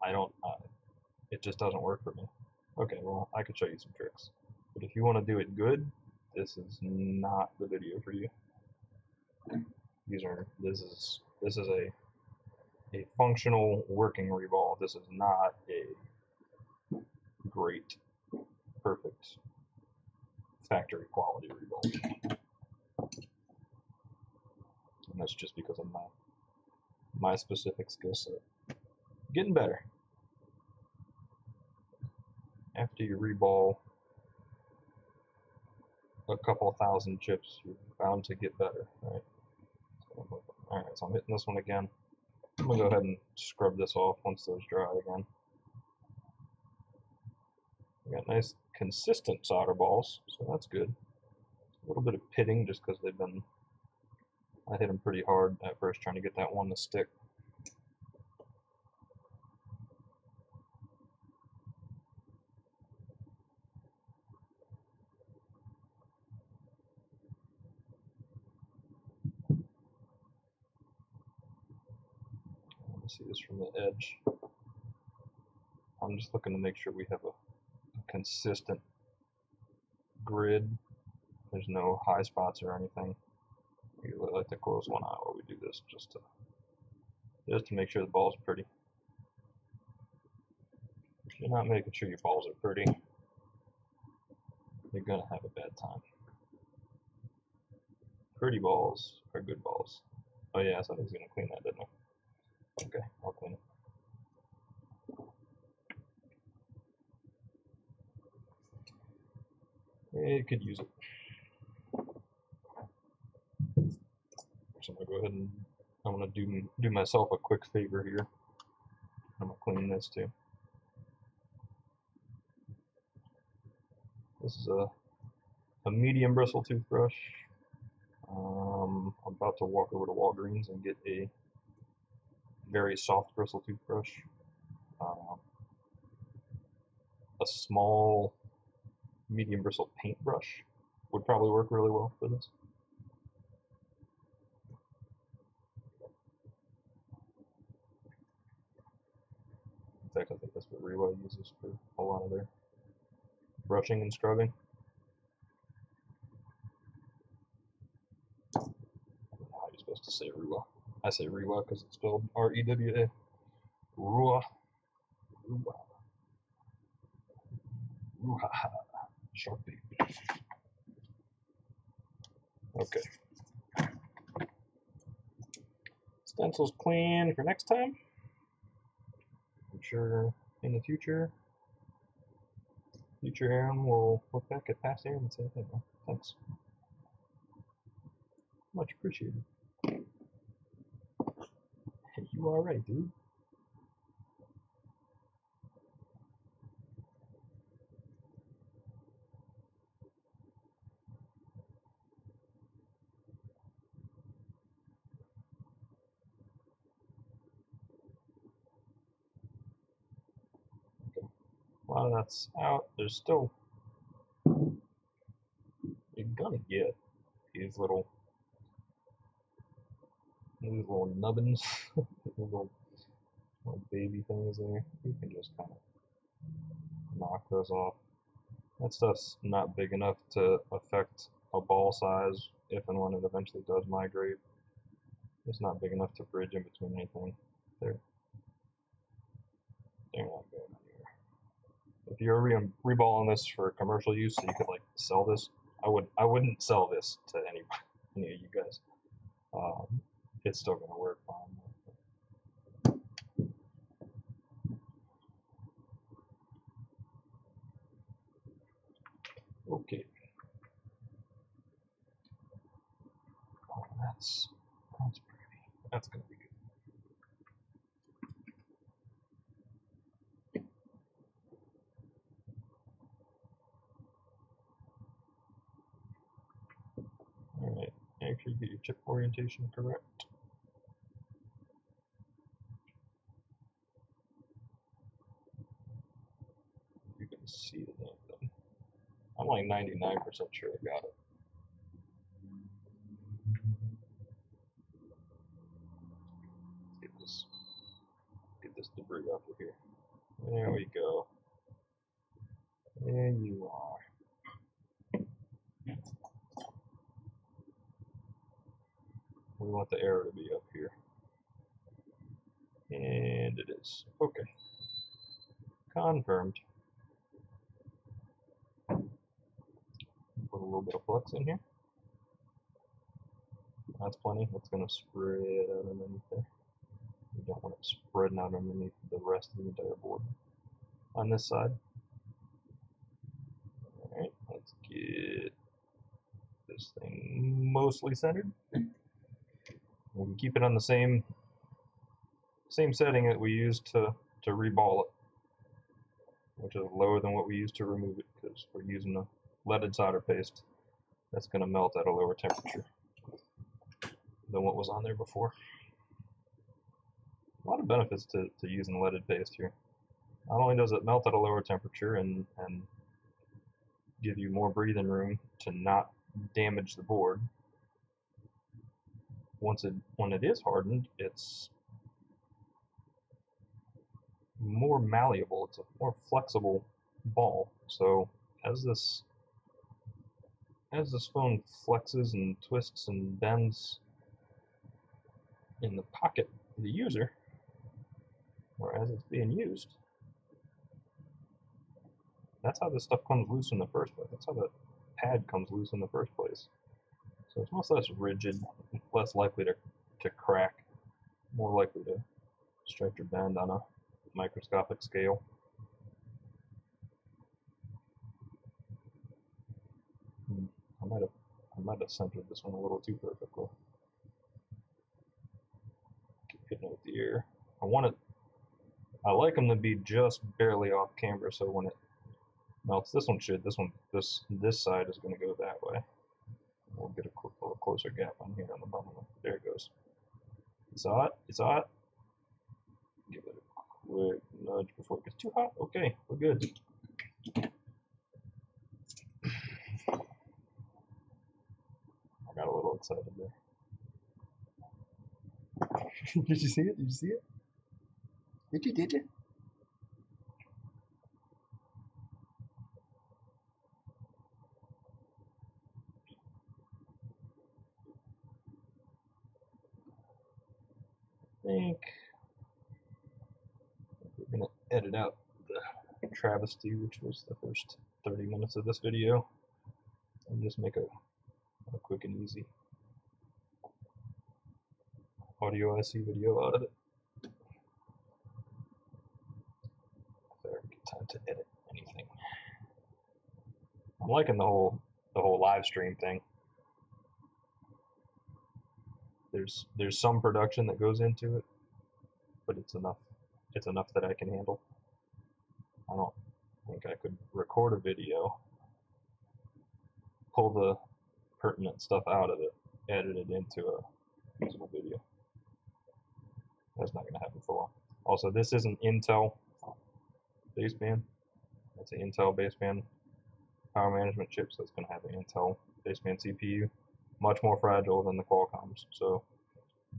I don't, uh, it just doesn't work for me. Okay, well I could show you some tricks, but if you want to do it good, this is not the video for you. These are this is this is a a functional working reball. This is not a great, perfect factory quality reball. And that's just because of my my specific skill set. Getting better. After you reball a couple thousand chips, you're bound to get better, right? Alright, so I'm hitting this one again. I'm gonna go ahead and scrub this off once those dry again. We got nice consistent solder balls, so that's good. A little bit of pitting just because they've been, I hit them pretty hard at first trying to get that one to stick. Let me see this from the edge. I'm just looking to make sure we have a, a consistent grid. There's no high spots or anything. We like to close one eye while we do this just to just to make sure the ball's pretty. If you're not making sure your balls are pretty, you're gonna have a bad time. pretty balls are good balls. Oh yeah, so I was gonna clean that, didn't I? Okay, I'll clean it. It could use it. So I'm gonna go ahead and I'm gonna do do myself a quick favor here. I'm gonna clean this too. This is a a medium bristle toothbrush. Um, I'm about to walk over to Walgreens and get a very soft bristle toothbrush. Uh, a small medium bristle paintbrush would probably work really well for this. In fact, I think that's what Rewa uses for a lot of their brushing and scrubbing. How you're supposed to say Rewa. I say Rewa because it's spelled R-E-W-A. Rua. Rua. Ruha. Sharpie. Okay. Stencils clean for next time. I'm sure in the future, future Aaron will look back at past Aaron and say, hey, thanks. Much appreciated. Hey, you alright, dude? A lot that's out. There's still you're gonna get these little these little nubbins, these little, little baby things there. You can just kind of knock those off. That stuff's not big enough to affect a ball size if and when it eventually does migrate. It's not big enough to bridge in between anything. They're they're not anywhere if you're re- reballing this for commercial use, so you could like sell this, I would I wouldn't sell this to any any of you guys. Um, it's still gonna work fine. Okay. Oh, that's that's pretty. That's gonna be good. Alright, make sure you get your chip orientation correct. You can see the damn thing. I'm like 99% sure I got it. Get this, get this debris off of here. There we go. There you are. We want the arrow to be up here. And it is. Okay. Confirmed. Put a little bit of flux in here. That's plenty. That's going to spread out underneath there. You don't want it spreading out underneath the rest of the entire board. On this side. Alright, let's get this thing mostly centered. We can keep it on the same same setting that we used to, to reball it, which is lower than what we used to remove it because we're using a leaded solder paste that's going to melt at a lower temperature than what was on there before. A lot of benefits to, to using leaded paste here. Not only does it melt at a lower temperature and, and give you more breathing room to not damage the board, once it when it is hardened, it's more malleable. It's a more flexible ball. So as this as this phone flexes and twists and bends in the pocket of the user, or as it's being used, that's how this stuff comes loose in the first place. That's how the pad comes loose in the first place. So it's much less rigid, less likely to, to crack, more likely to stretch or bend on a microscopic scale. Hmm, I might have I might have centered this one a little too perfectly. Keep hitting it with the ear. I want it. I like them to be just barely off camber, so when it melts, this one should. This one, this this side is going to go that way. We'll get a, a little closer gap on here on the bottom. There it goes. It's You saw it? Give it a quick nudge before it gets too hot. Okay, we're good. I got a little excited there. did you see it? Did you see it? Did you? Did you? think we're gonna edit out the travesty, which was the first 30 minutes of this video, and just make a quick and easy audio IC video out of it. I get time to edit anything. I'm liking the whole the whole live stream thing. There's there's some production that goes into it, but it's enough it's enough that I can handle. I don't think I could record a video, pull the pertinent stuff out of it, edited into a usable video. That's not gonna happen for a while. Also, this isn't Intel baseband. It's an Intel baseband power management chip, so it's gonna have an Intel baseband CPU much more fragile than the Qualcomms. So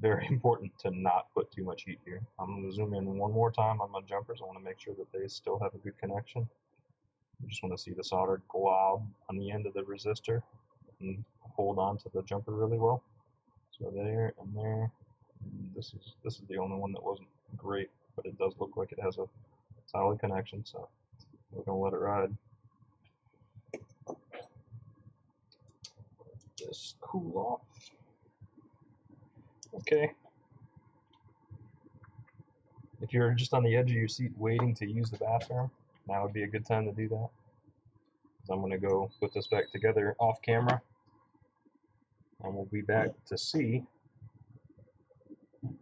very important to not put too much heat here. I'm going to zoom in one more time on my jumpers. I want to make sure that they still have a good connection. I just want to see the solder glob on the end of the resistor and hold on to the jumper really well. So there and there. And this is this is the only one that wasn't great, but it does look like it has a solid connection. So we're gonna let it ride. this cool off. Okay. If you're just on the edge of your seat waiting to use the bathroom, now would be a good time to do that. I'm going to go put this back together off camera. And we'll be back to see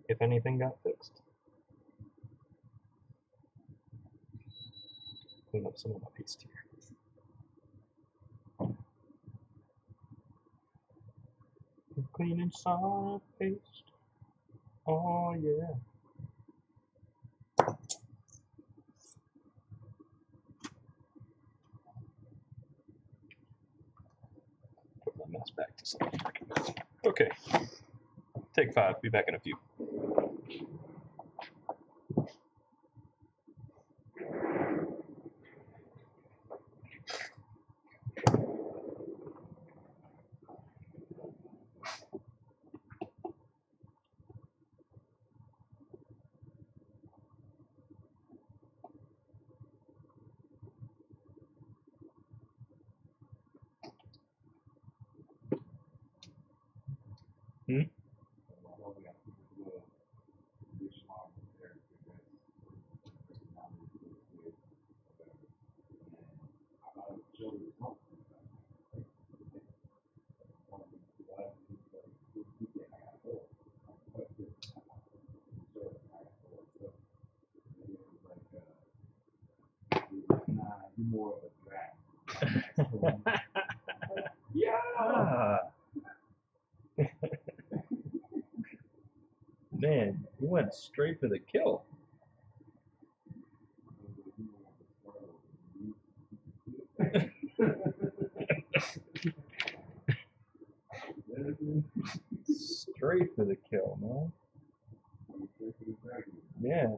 if anything got fixed. Clean up some of my paste here. clean and solid paste. Oh yeah. My mouse back to something. Okay. Take five. Be back in a few. More of a drag. yeah. Ah. Straight for the kill. Straight for the kill, man. Yeah.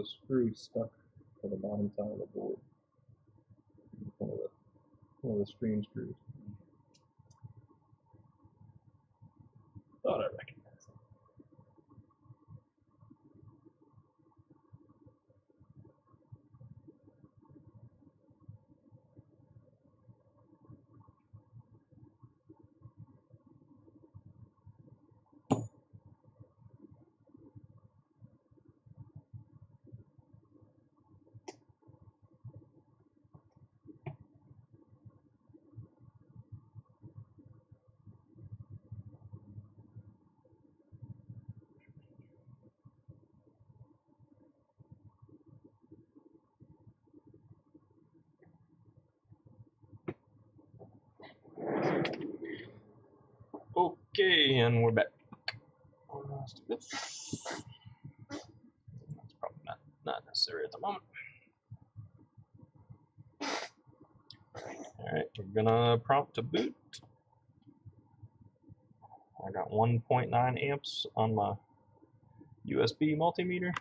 The screw stuck to the bottom side of the board. One of the one of the screen screws. Thought I recognized it. Okay, and we're back. Let's do this. That's probably not, not necessary at the moment. Alright, we're gonna prompt to boot. I got 1.9 amps on my USB multimeter.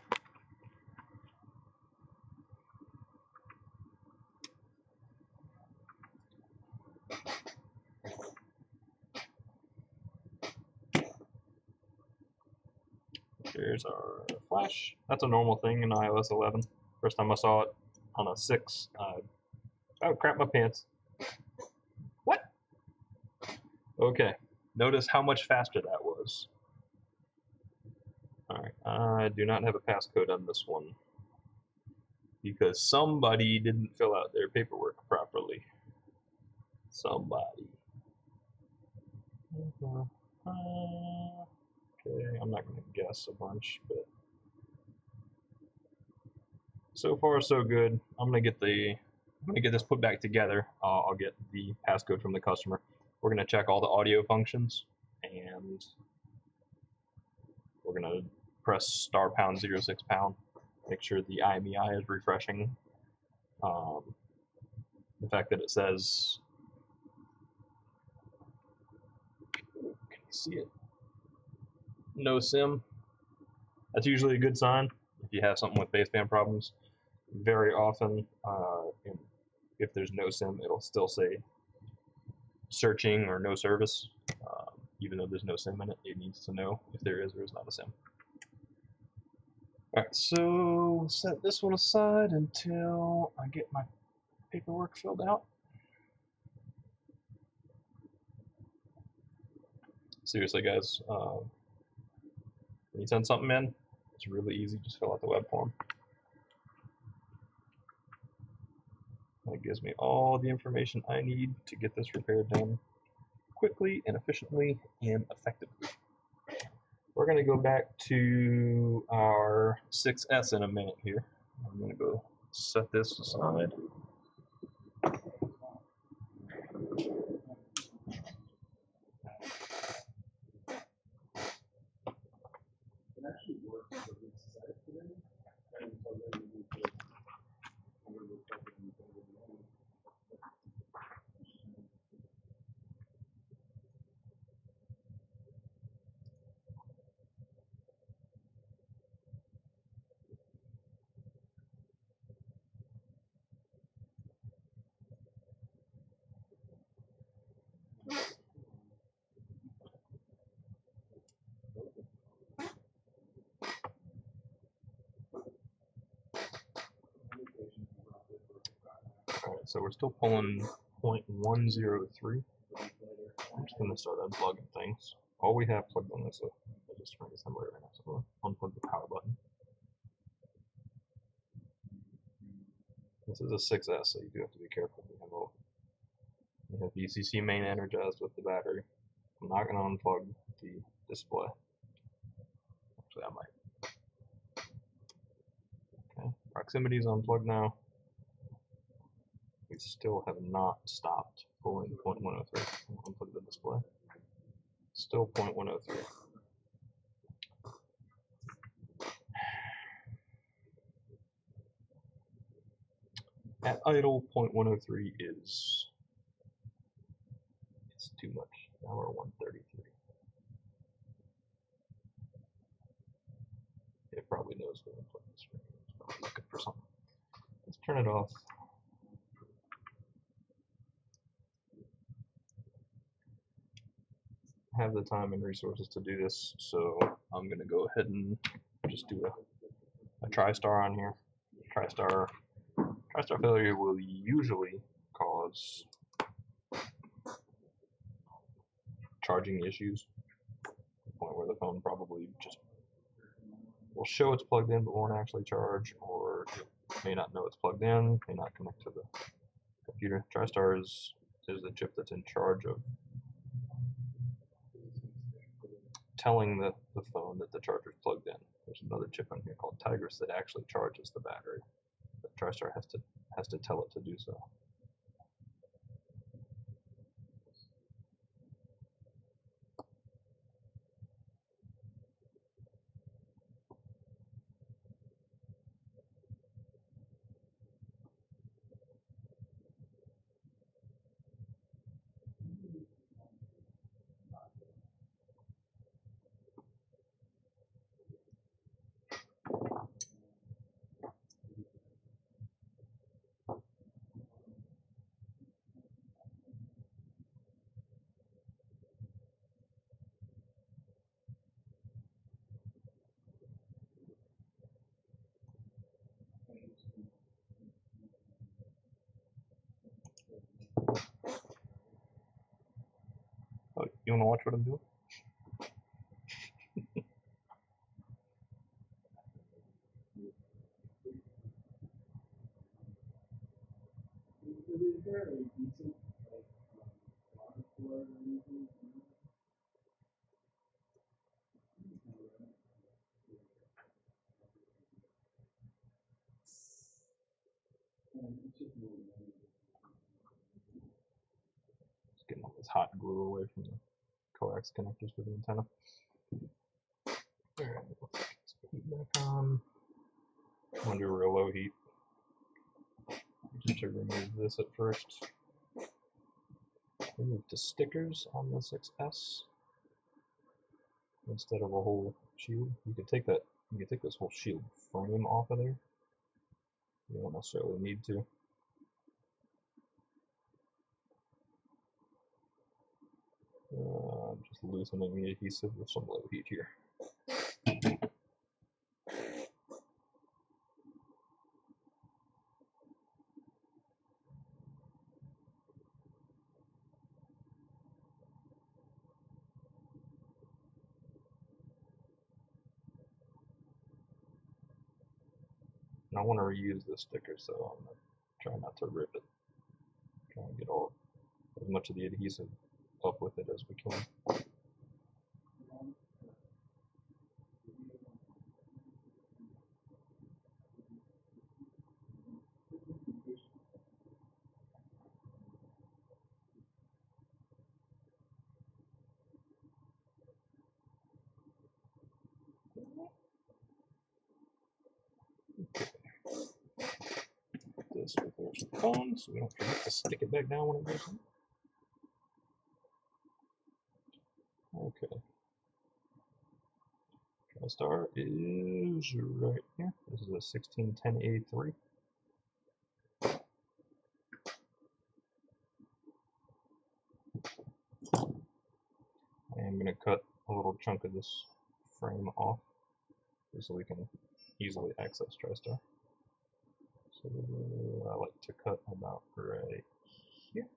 Here's our flash. That's a normal thing in iOS 11. First time I saw it on a 6. Uh, oh, crap, my pants. What? Okay. Notice how much faster that was. Alright, I do not have a passcode on this one. Because somebody didn't fill out their paperwork properly. Somebody. Uh, I'm not going to guess a bunch, but so far so good. I'm going to get the I'm going to get this put back together. Uh, I'll get the passcode from the customer. We're going to check all the audio functions, and we're going to press star pound zero six pound. Make sure the IMEI is refreshing. Um, the fact that it says, can you see it? No sim, that's usually a good sign if you have something with baseband problems. Very often, uh, if there's no sim, it'll still say searching or no service. Um, even though there's no sim in it, it needs to know if there is or is not a sim. Alright, so set this one aside until I get my paperwork filled out. Seriously, guys, uh, when you send something in, it's really easy. Just fill out the web form. That gives me all the information I need to get this repair done quickly and efficiently and effectively. We're going to go back to our 6S in a minute here. I'm going to go set this aside. It actually works for this site today, and so then we could. cover the topic and cover the other. Alright, so we're still pulling 0.103. I'm just going to start unplugging things. All we have plugged in is a register assembly right now, so we'll unplug the power button. This is a 6S, so you do have to be careful. We have, a, have main energized with the battery. I'm not going to unplug the display. Actually, I might. Okay, proximity is unplugged now. Still have not stopped pulling 0.103. I'll Unplug the display. Still 0.103. At idle, 0.103 is it's too much. Now we're 133. It probably knows when I'm playing the screen. so. for something. Let's turn it off. Have the time and resources to do this, so I'm gonna go ahead and just do a, a TriStar on here. TriStar, TriStar failure will usually cause charging issues. the Point where the phone probably just will show it's plugged in but won't actually charge, or may not know it's plugged in, may not connect to the computer. TriStar is, is the chip that's in charge of telling the, the phone that the charger's plugged in. There's another chip on here called Tigris that actually charges the battery. But TriStar has to has to tell it to do so. Oh, you wanna watch what I'm doing? Just getting all this hot glue away from the coax connectors for the antenna. Alright, some heat back on. I'm gonna do real low heat. Just to remove this at first. Remove the stickers on the 6S instead of a whole shield. You could take that. You could take this whole shield frame off of there. You don't necessarily need to. Just loosening the adhesive with some low heat here. I want to reuse this sticker, so I'm gonna try not to rip it. Try and get all as much of the adhesive up with it as we can. This with our phone, we don't forget to stick it back down when it goes in. Okay. TriStar is right here. This is a 1610A3. I am going to cut a little chunk of this frame off so we can easily access TriStar. So I like to cut about right here.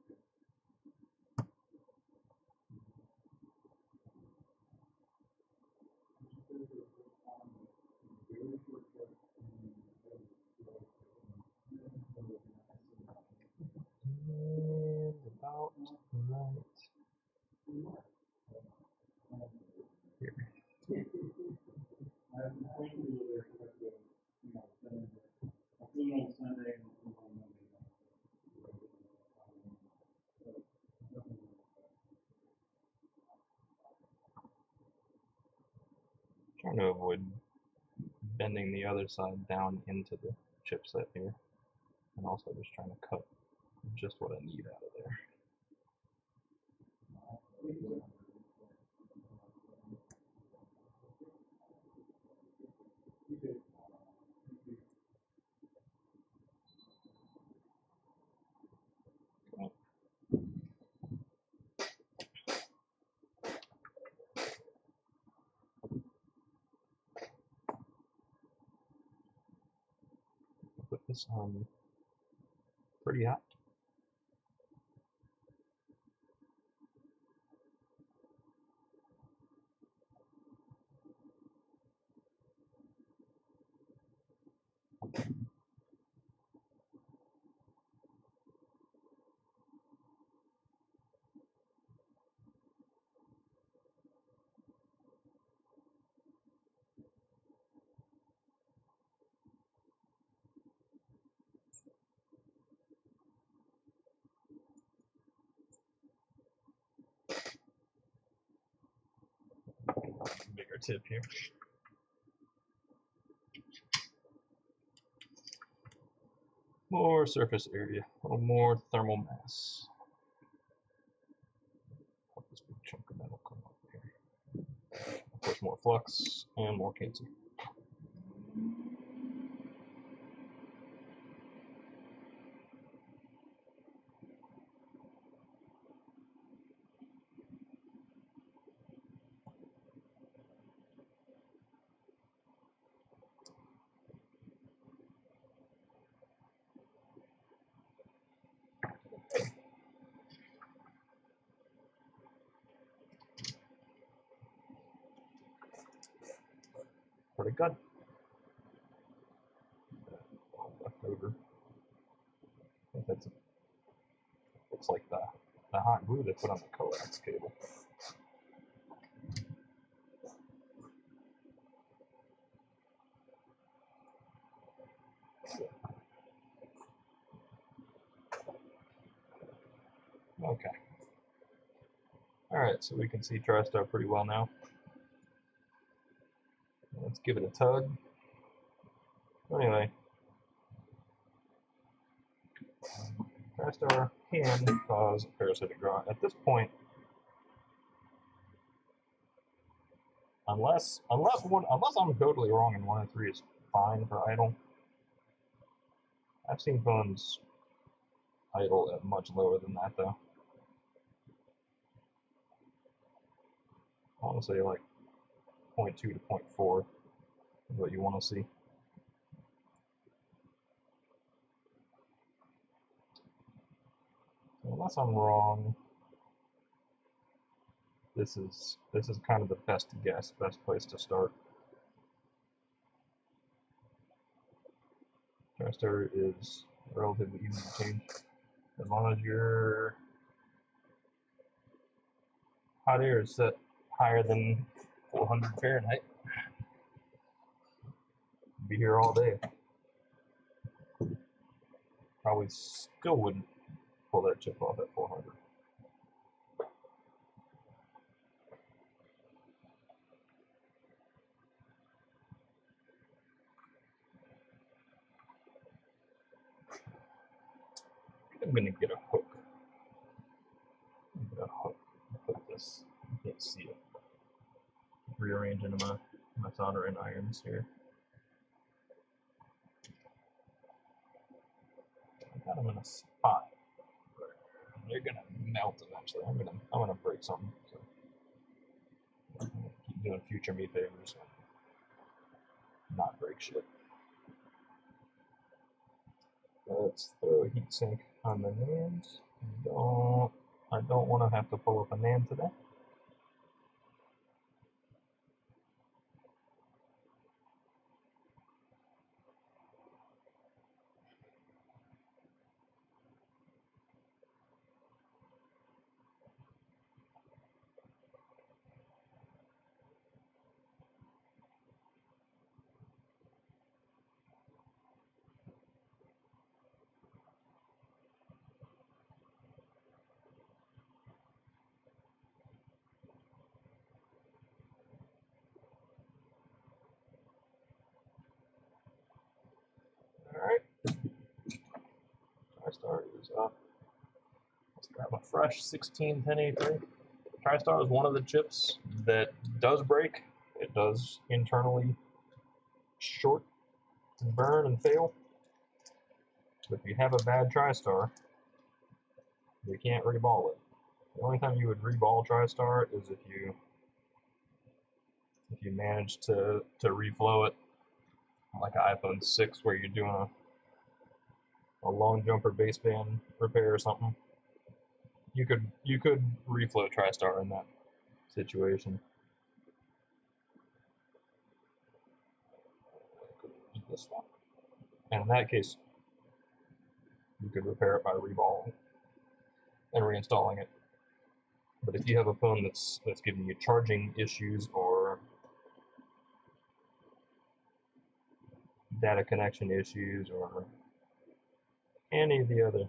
And about right here. Trying to avoid bending the other side down into the chipset here. And also just trying to cut just what I need out of there. this on pretty hot. Bigger tip here. More surface area, a little more thermal mass. Help this big chunk of metal come up here. Of course, more flux and more cancer. Pretty good. Left over. I think that's a, looks like the the hot glue put on the coax cable. Okay. Alright, so we can see TriStar pretty well now. Let's give it a tug. Anyway. TriStar can cause parasitic draw. At this point, unless unless one unless I'm totally wrong and one and three is fine for idle. I've seen phones idle at much lower than that though. I want to say like 0.2 to 0.4 is what you want to see. So unless I'm wrong, this is this is kind of the best guess, best place to start. TriStar is relatively easy to change as long as your hot air is set higher than 400 Fahrenheit. Be here all day. Probably still wouldn't pull that chip off at 400. I'm gonna get a hook. Get a hook. Put this. You can't see it. Rearranging my my soldering irons here. I got them in a spot. They're gonna melt eventually. I'm gonna I'm gonna break something. So keep doing future me favors not break shit. Let's throw a heat sink on the NAND. Don't I don't want to have to pull up a NAND today. Alright. TriStar is up. Fresh 1610A3. TriStar is one of the chips that does break. It does internally short and burn and fail. But if you have a bad TriStar, you can't reball it. The only time you would reball TriStar is if you if you manage to, to reflow it like an iPhone 6 where you're doing a a long jumper baseband repair or something, you could you could reflow TriStar in that situation. This one. And in that case, you could repair it by reballing and reinstalling it. But if you have a phone that's that's giving you charging issues or data connection issues or any of the other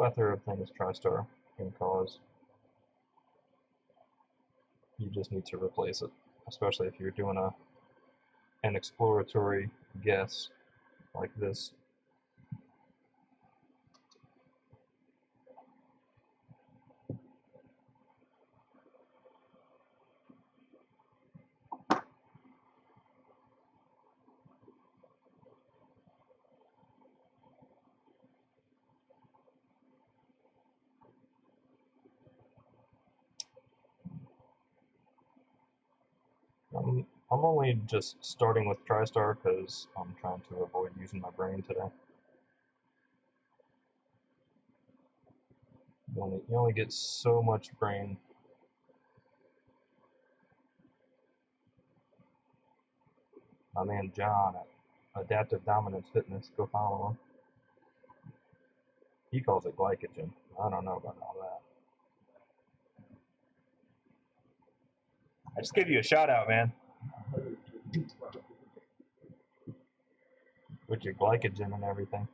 plethora of things TriStar can cause, you just need to replace it, especially if you're doing a an exploratory guess like this. I'm, I'm just starting with TriStar because I'm trying to avoid using my brain today. You only, you only get so much brain. My man John at Adaptive Dominance Fitness, go follow him. He calls it glycogen. I don't know about all that. I just gave you a shout out, man. With your glycogen and everything.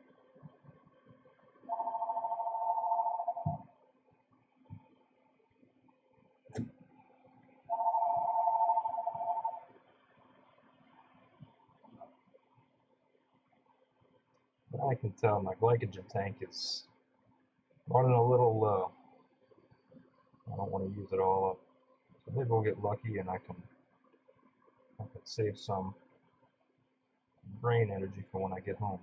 I can tell my glycogen tank is running a little low. I don't want to use it all up. So maybe we'll get lucky and I can I can save some brain energy for when I get home.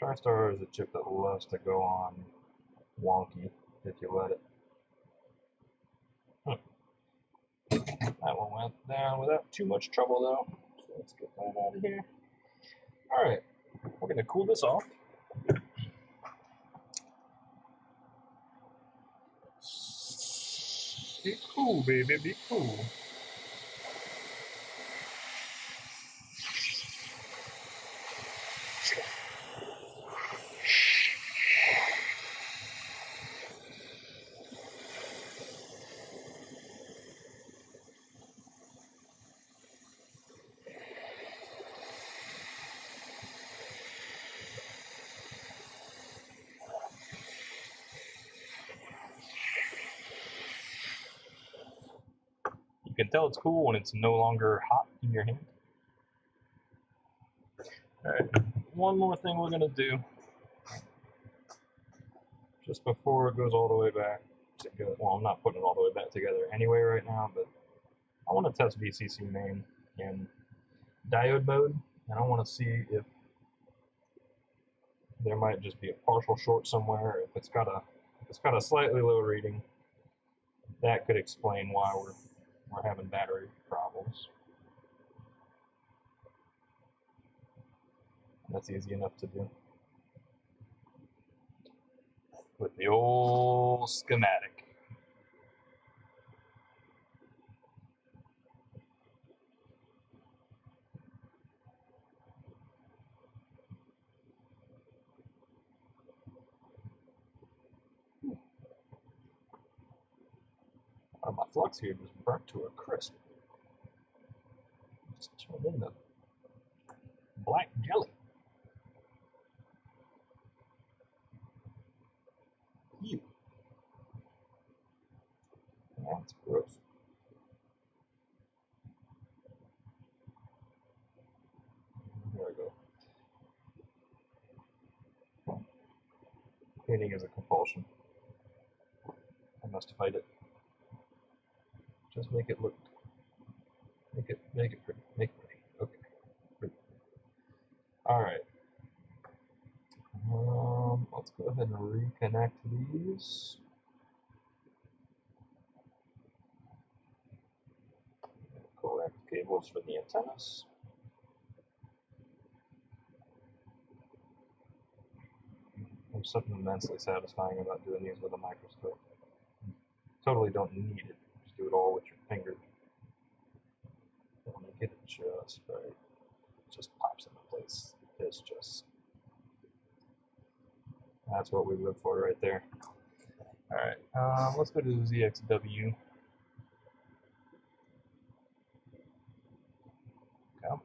TriStar is a chip that loves to go on wonky if you let it. Hmm. That one went down without too much trouble though. So let's get that out of here. Alright, we're gonna cool this off. Be cool, baby, be cool. You can tell it's cool when it's no longer hot in your hand. Alright, one more thing we're gonna do. Just before it goes all the way back together. Well, I'm not putting it all the way back together anyway right now, but I want to test VCC main in diode mode, and I want to see if there might just be a partial short somewhere. If it's got a if it's got a slightly low reading, that could explain why we're we're having battery problems. That's easy enough to do. With the old schematic. My flux here just burnt to a crisp. Just turned into black jelly. Ew. That's gross. There we go. Cleaning is a compulsion. I must fight it. Just make it look. Make it make it pretty. Make it pretty. Okay. Pretty. All right. Um, let's go ahead and reconnect these. Correct cables for the antennas. There's something immensely satisfying about doing these with a microscope. Totally don't need it. Do it all with your finger. And when you get it just right, it just pops into place. It's just that's what we live for right there. All right, um, let's go to the ZXW. Come.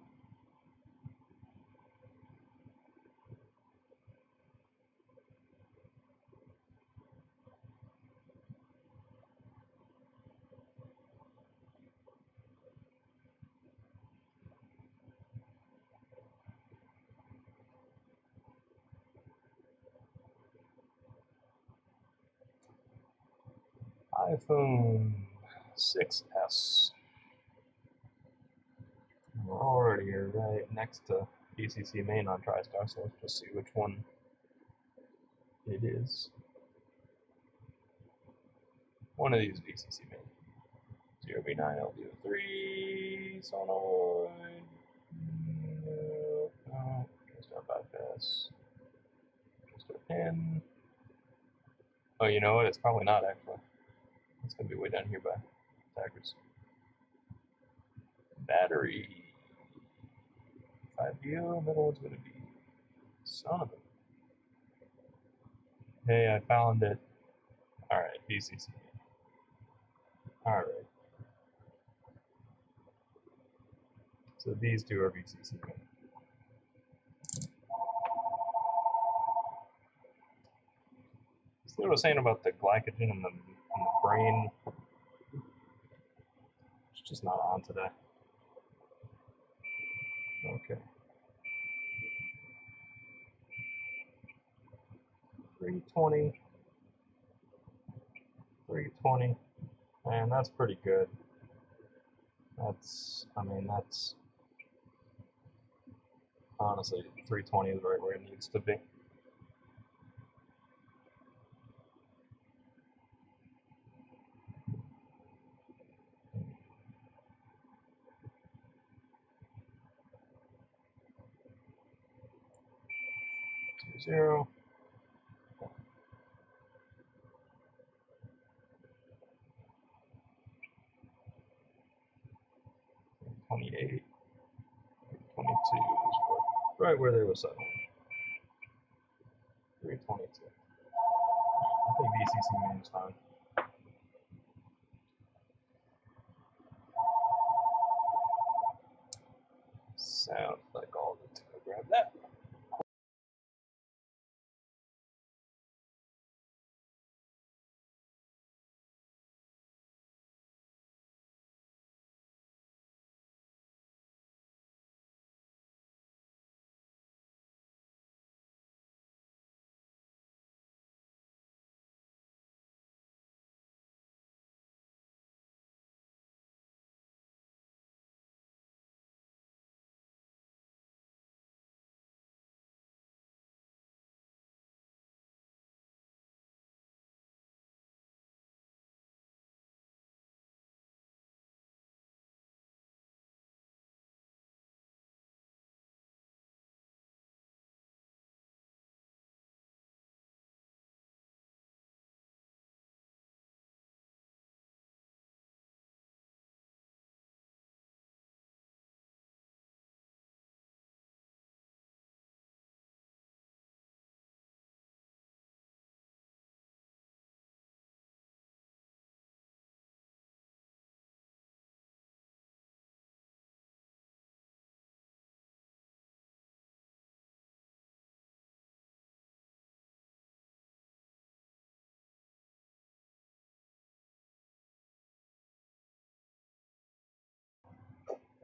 iPhone 6s. We're already right next to VCC main on TriStar, so let's just see which one it is. One of these VCC main. 0B9LDO3, Sonoid. No, no, bypass. TriStar pin. Oh, you know what? It's probably not actually. It's gonna be way down here by Tigris. Battery. 5DO, middle one's gonna be son of a. Hey, I found it. Alright, VCC. Alright. So these two are VCC. See what I was saying about the glycogen and the, in the brain? It's just not on today. Okay. Three twenty. Three twenty. And that's pretty good. That's I mean that's honestly three twenty is right where it needs to be. Two zero. Twenty-eight. Twenty-two is what, right where they were settling. Three twenty-two. I think VCC main is fine.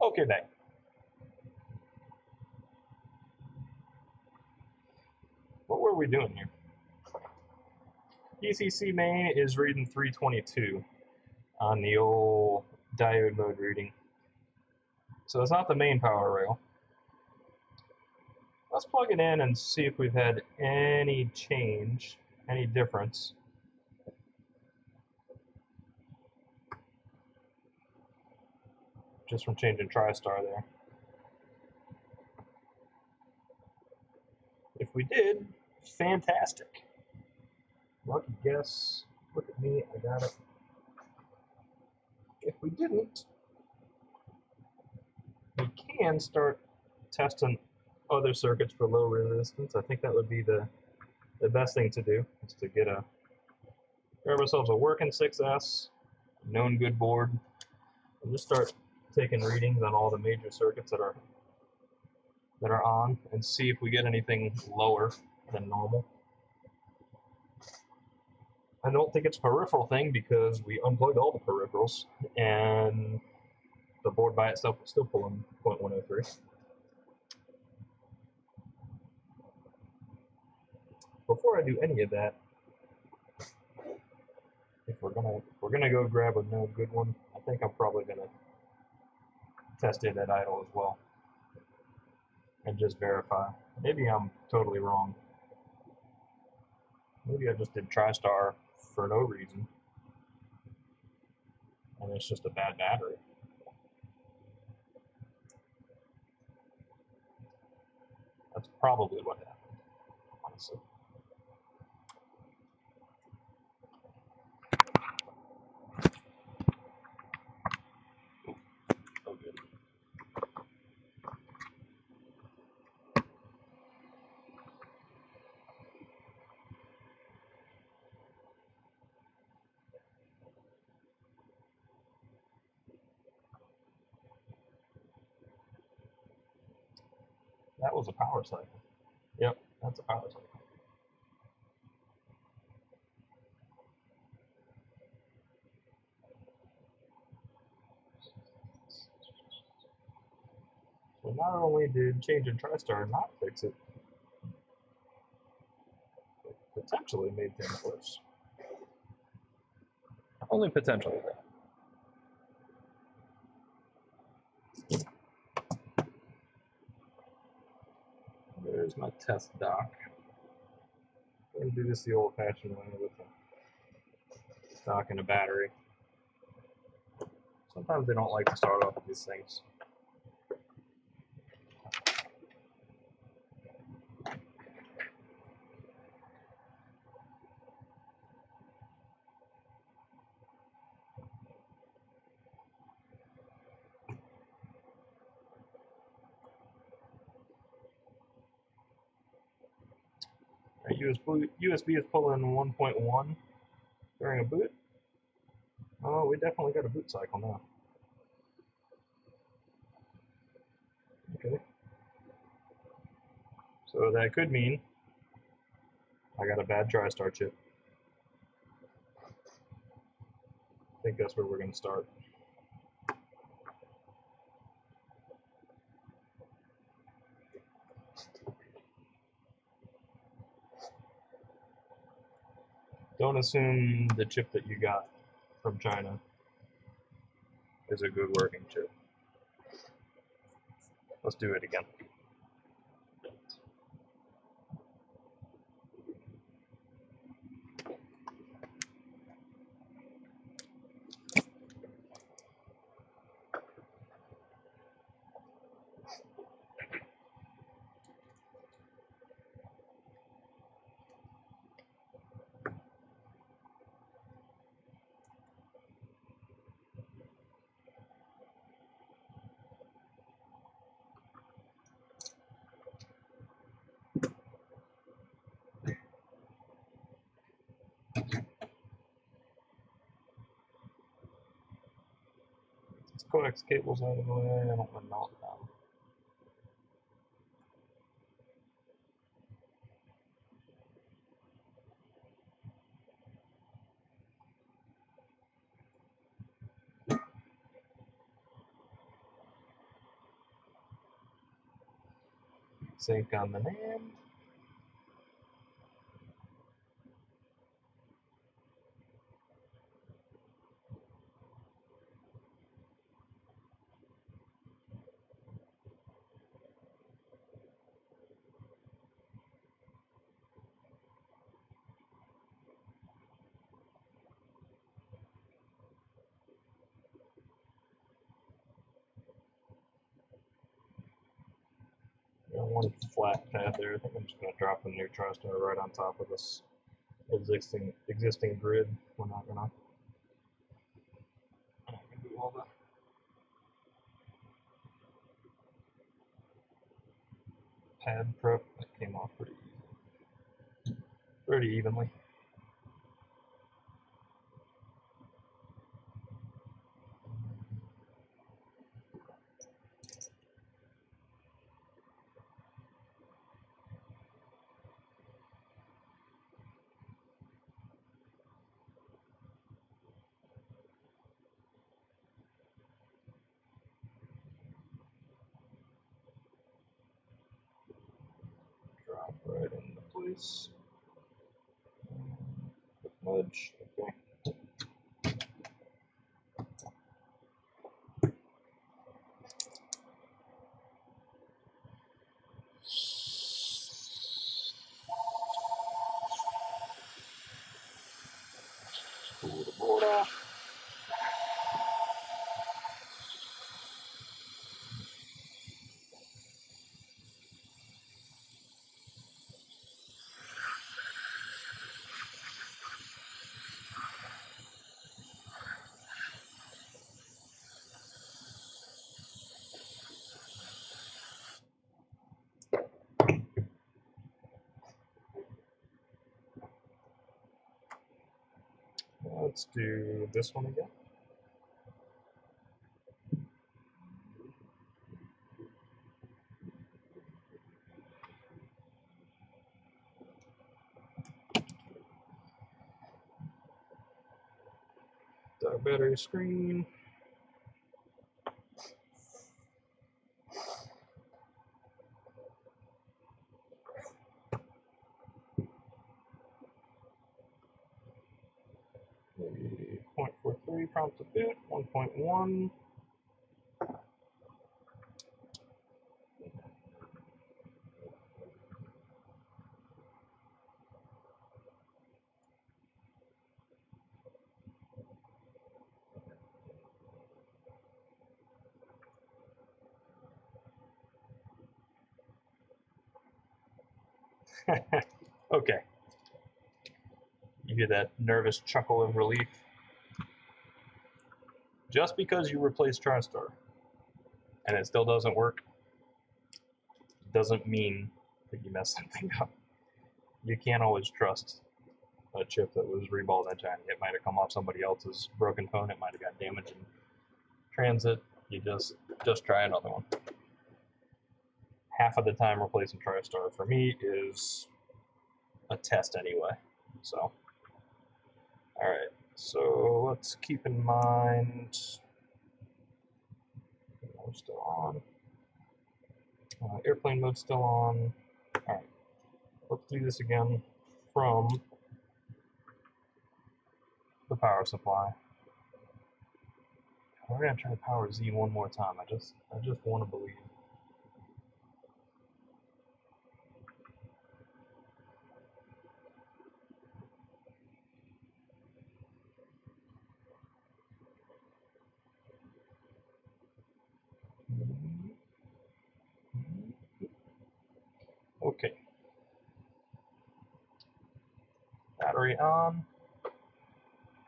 Okay, then. What were we doing here? VCC main is reading 322 on the old diode mode reading. So it's not the main power rail. Let's plug it in and see if we've had any change, any difference. Just from changing TriStar there. If we did, fantastic. Lucky guess. Look at me, I got it. If we didn't, we can start testing other circuits for low resistance. I think that would be the the best thing to do is to get a grab ourselves a working 6S, known good board, and just start taking readings on all the major circuits that are that are on and see if we get anything lower than normal. I don't think it's a peripheral thing because we unplugged all the peripherals and the board by itself is still pulling 0.103. Before I do any of that, if we're gonna if we're gonna go grab a no good one, I think I'm probably gonna test it at idle as well and just verify. Maybe I'm totally wrong. Maybe I just did TriStar for no reason. And it's just a bad battery. That's probably what happened, honestly. Was a power cycle. Yep, that's a power cycle. So not only did Change changing TriStar not fix it, it potentially made things worse. Only potentially. There's my test dock. Gonna do this the old-fashioned way with a dock and a battery. Sometimes they don't like to start off with these things. Alright, USB, USB is pulling 1.1 during a boot. Oh, we definitely got a boot cycle now. Okay. So that could mean I got a bad TriStar chip. I think that's where we're going to start. Don't assume the chip that you got from China is a good working chip. Let's do it again. This coax cable's out of the way. I don't want to melt them. Sink on the NAND. There. I think I'm just gonna drop the new TriStar right on top of this existing existing grid. We're not not gonna do all the pad prep. That came off pretty pretty evenly. drop right into place. Quick nudge, okay. Pull the board off. Let's do this one again. Dark battery screen. Maybe 0.43 prompt to boot, 1.1. okay. You hear that nervous chuckle of relief. Just because you replace TriStar and it still doesn't work, doesn't mean that you messed something up. You can't always trust a chip that was reballed that time. It might have come off somebody else's broken phone. It might have got damaged in transit. You just just try another one. Half of the time replacing TriStar for me is a test anyway. So all right, so let's keep in mind still on. Uh, airplane mode still on. All right, let's do this again from the power supply. We're gonna try to Power Z one more time. I just, I just want to believe. Okay. Battery on.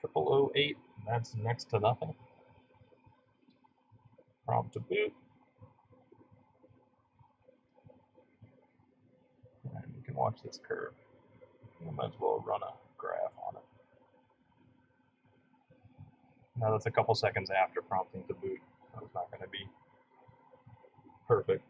Triple O eight. That's next to nothing. Prompt to boot. And you can watch this curve. You might as well run a graph on it. Now that's a couple seconds after prompting to boot. It's not going to be perfect.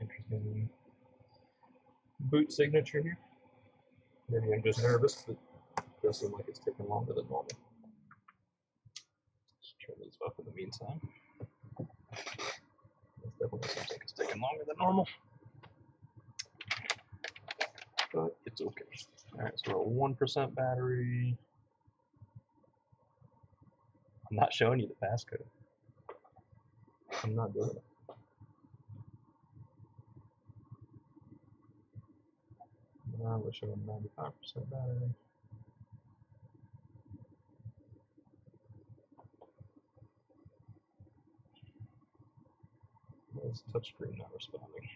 Interesting boot signature here. Maybe I'm just nervous, but it does seem like it's taking longer than normal. Let's turn these up in the meantime. It's definitely something it's taking longer than normal. But it's okay. All right, so we're at one percent battery. I'm not showing you the passcode. I'm not doing it. Now we're showing 95% battery. Why is touchscreen not responding?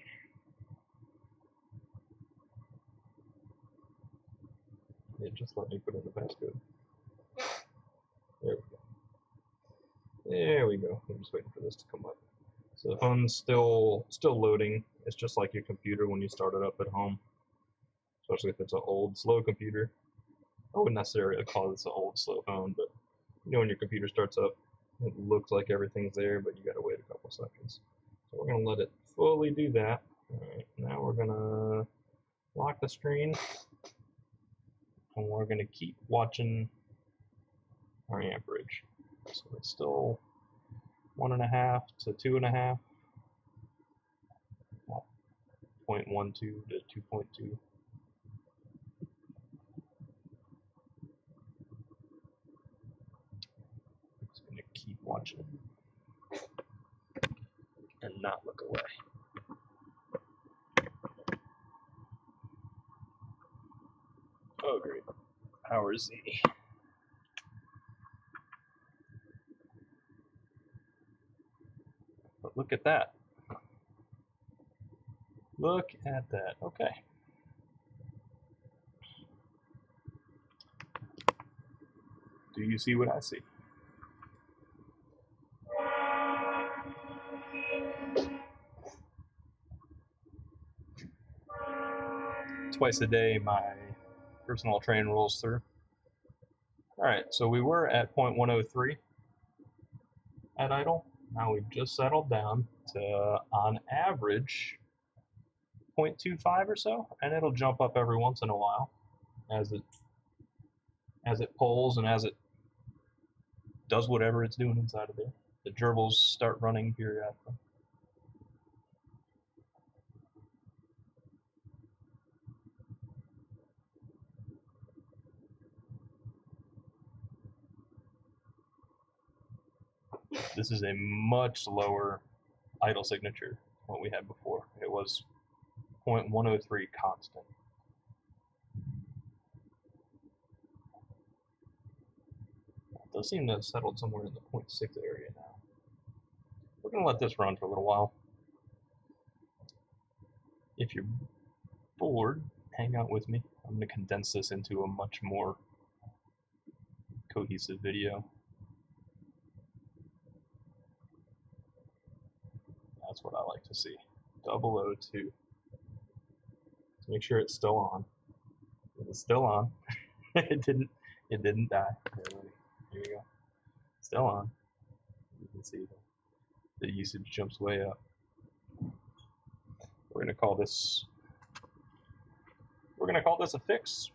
It just let me put in the passcode. There we go. There we go. I'm just waiting for this to come up. So the phone's still still loading. It's just like your computer when you start it up at home. Especially if it's an old slow computer. I wouldn't necessarily call this an old slow phone, but you know when your computer starts up, it looks like everything's there, but you gotta wait a couple seconds. So we're gonna let it fully do that. Alright, now we're gonna lock the screen and we're gonna keep watching our amperage. So it's still one and a half to two and a half. Well, 0.12 to 2.2. Just gonna keep watching and not look away. Oh great. Power Z. But look at that. Look at that. Okay. Do you see what I see? Twice a day, my personal train rolls through. All right, so we were at 0.103 at idle. Now we've just settled down to, on average, 0.25 or so, and it'll jump up every once in a while as it as it pulls and as it does whatever it's doing inside of there. The gerbils start running periodically. This is a much lower idle signature than what we had before. It was 0.103 constant. It does seem to have settled somewhere in the 0.6 area now. We're going to let this run for a little while. If you're bored, hang out with me. I'm going to condense this into a much more cohesive video. That's what I like to see. 002. To make sure it's still on. It's still on. it didn't it didn't die. Here you go. Still on. You can see the, the usage jumps way up. We're gonna call this we're gonna call this a fix.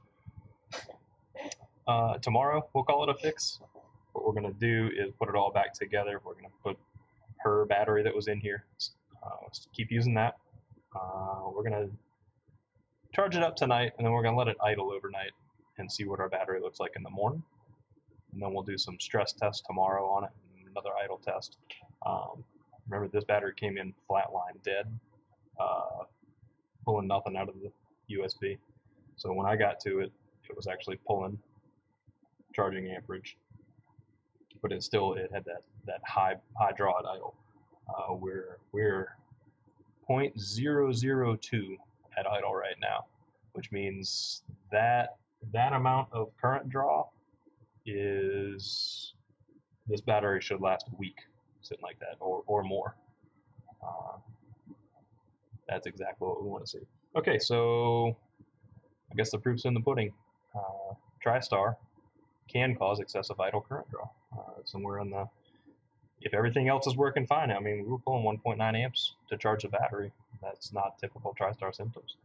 Uh, tomorrow we'll call it a fix. What we're gonna do is put it all back together. We're gonna put her battery that was in here. Uh, keep using that. Uh, we're gonna charge it up tonight, and then we're gonna let it idle overnight and see what our battery looks like in the morning. And then we'll do some stress tests tomorrow on it, another idle test. Um, remember, this battery came in flatline dead, uh, pulling nothing out of the USB. So when I got to it, it was actually pulling charging amperage, but it still it had that that high high draw at idle. Uh, we're we're 0.002 at idle right now, which means that that amount of current draw is this battery should last a week sitting like that or, or more. Uh, that's exactly what we want to see. Okay, so I guess the proof's in the pudding. Uh, TriStar can cause excessive idle current draw. Uh, somewhere in the, if everything else is working fine, I mean, we were pulling 1.9 amps to charge the battery. That's not typical TriStar symptoms.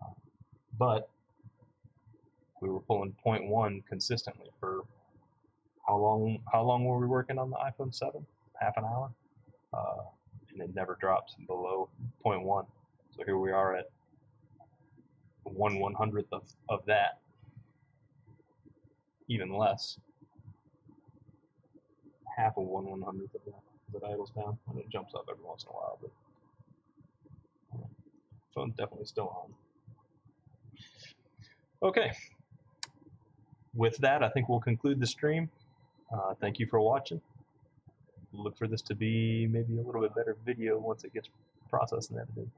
Uh, but we were pulling 0.1 consistently for how long? How long were we working on the iPhone 7? Half an hour, uh, and it never dropped below 0.1. So here we are at one one hundredth of, of that. Even less. Half of one one hundredth of that that idles down and it jumps up every once in a while, but uh, phone's definitely still on. Okay. With that, I think we'll conclude the stream. Uh, thank you for watching. Look for this to be maybe a little bit better video once it gets processed and edited.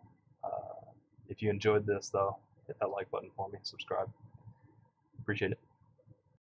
Uh, if you enjoyed this, though, hit that like button for me, subscribe. Appreciate it.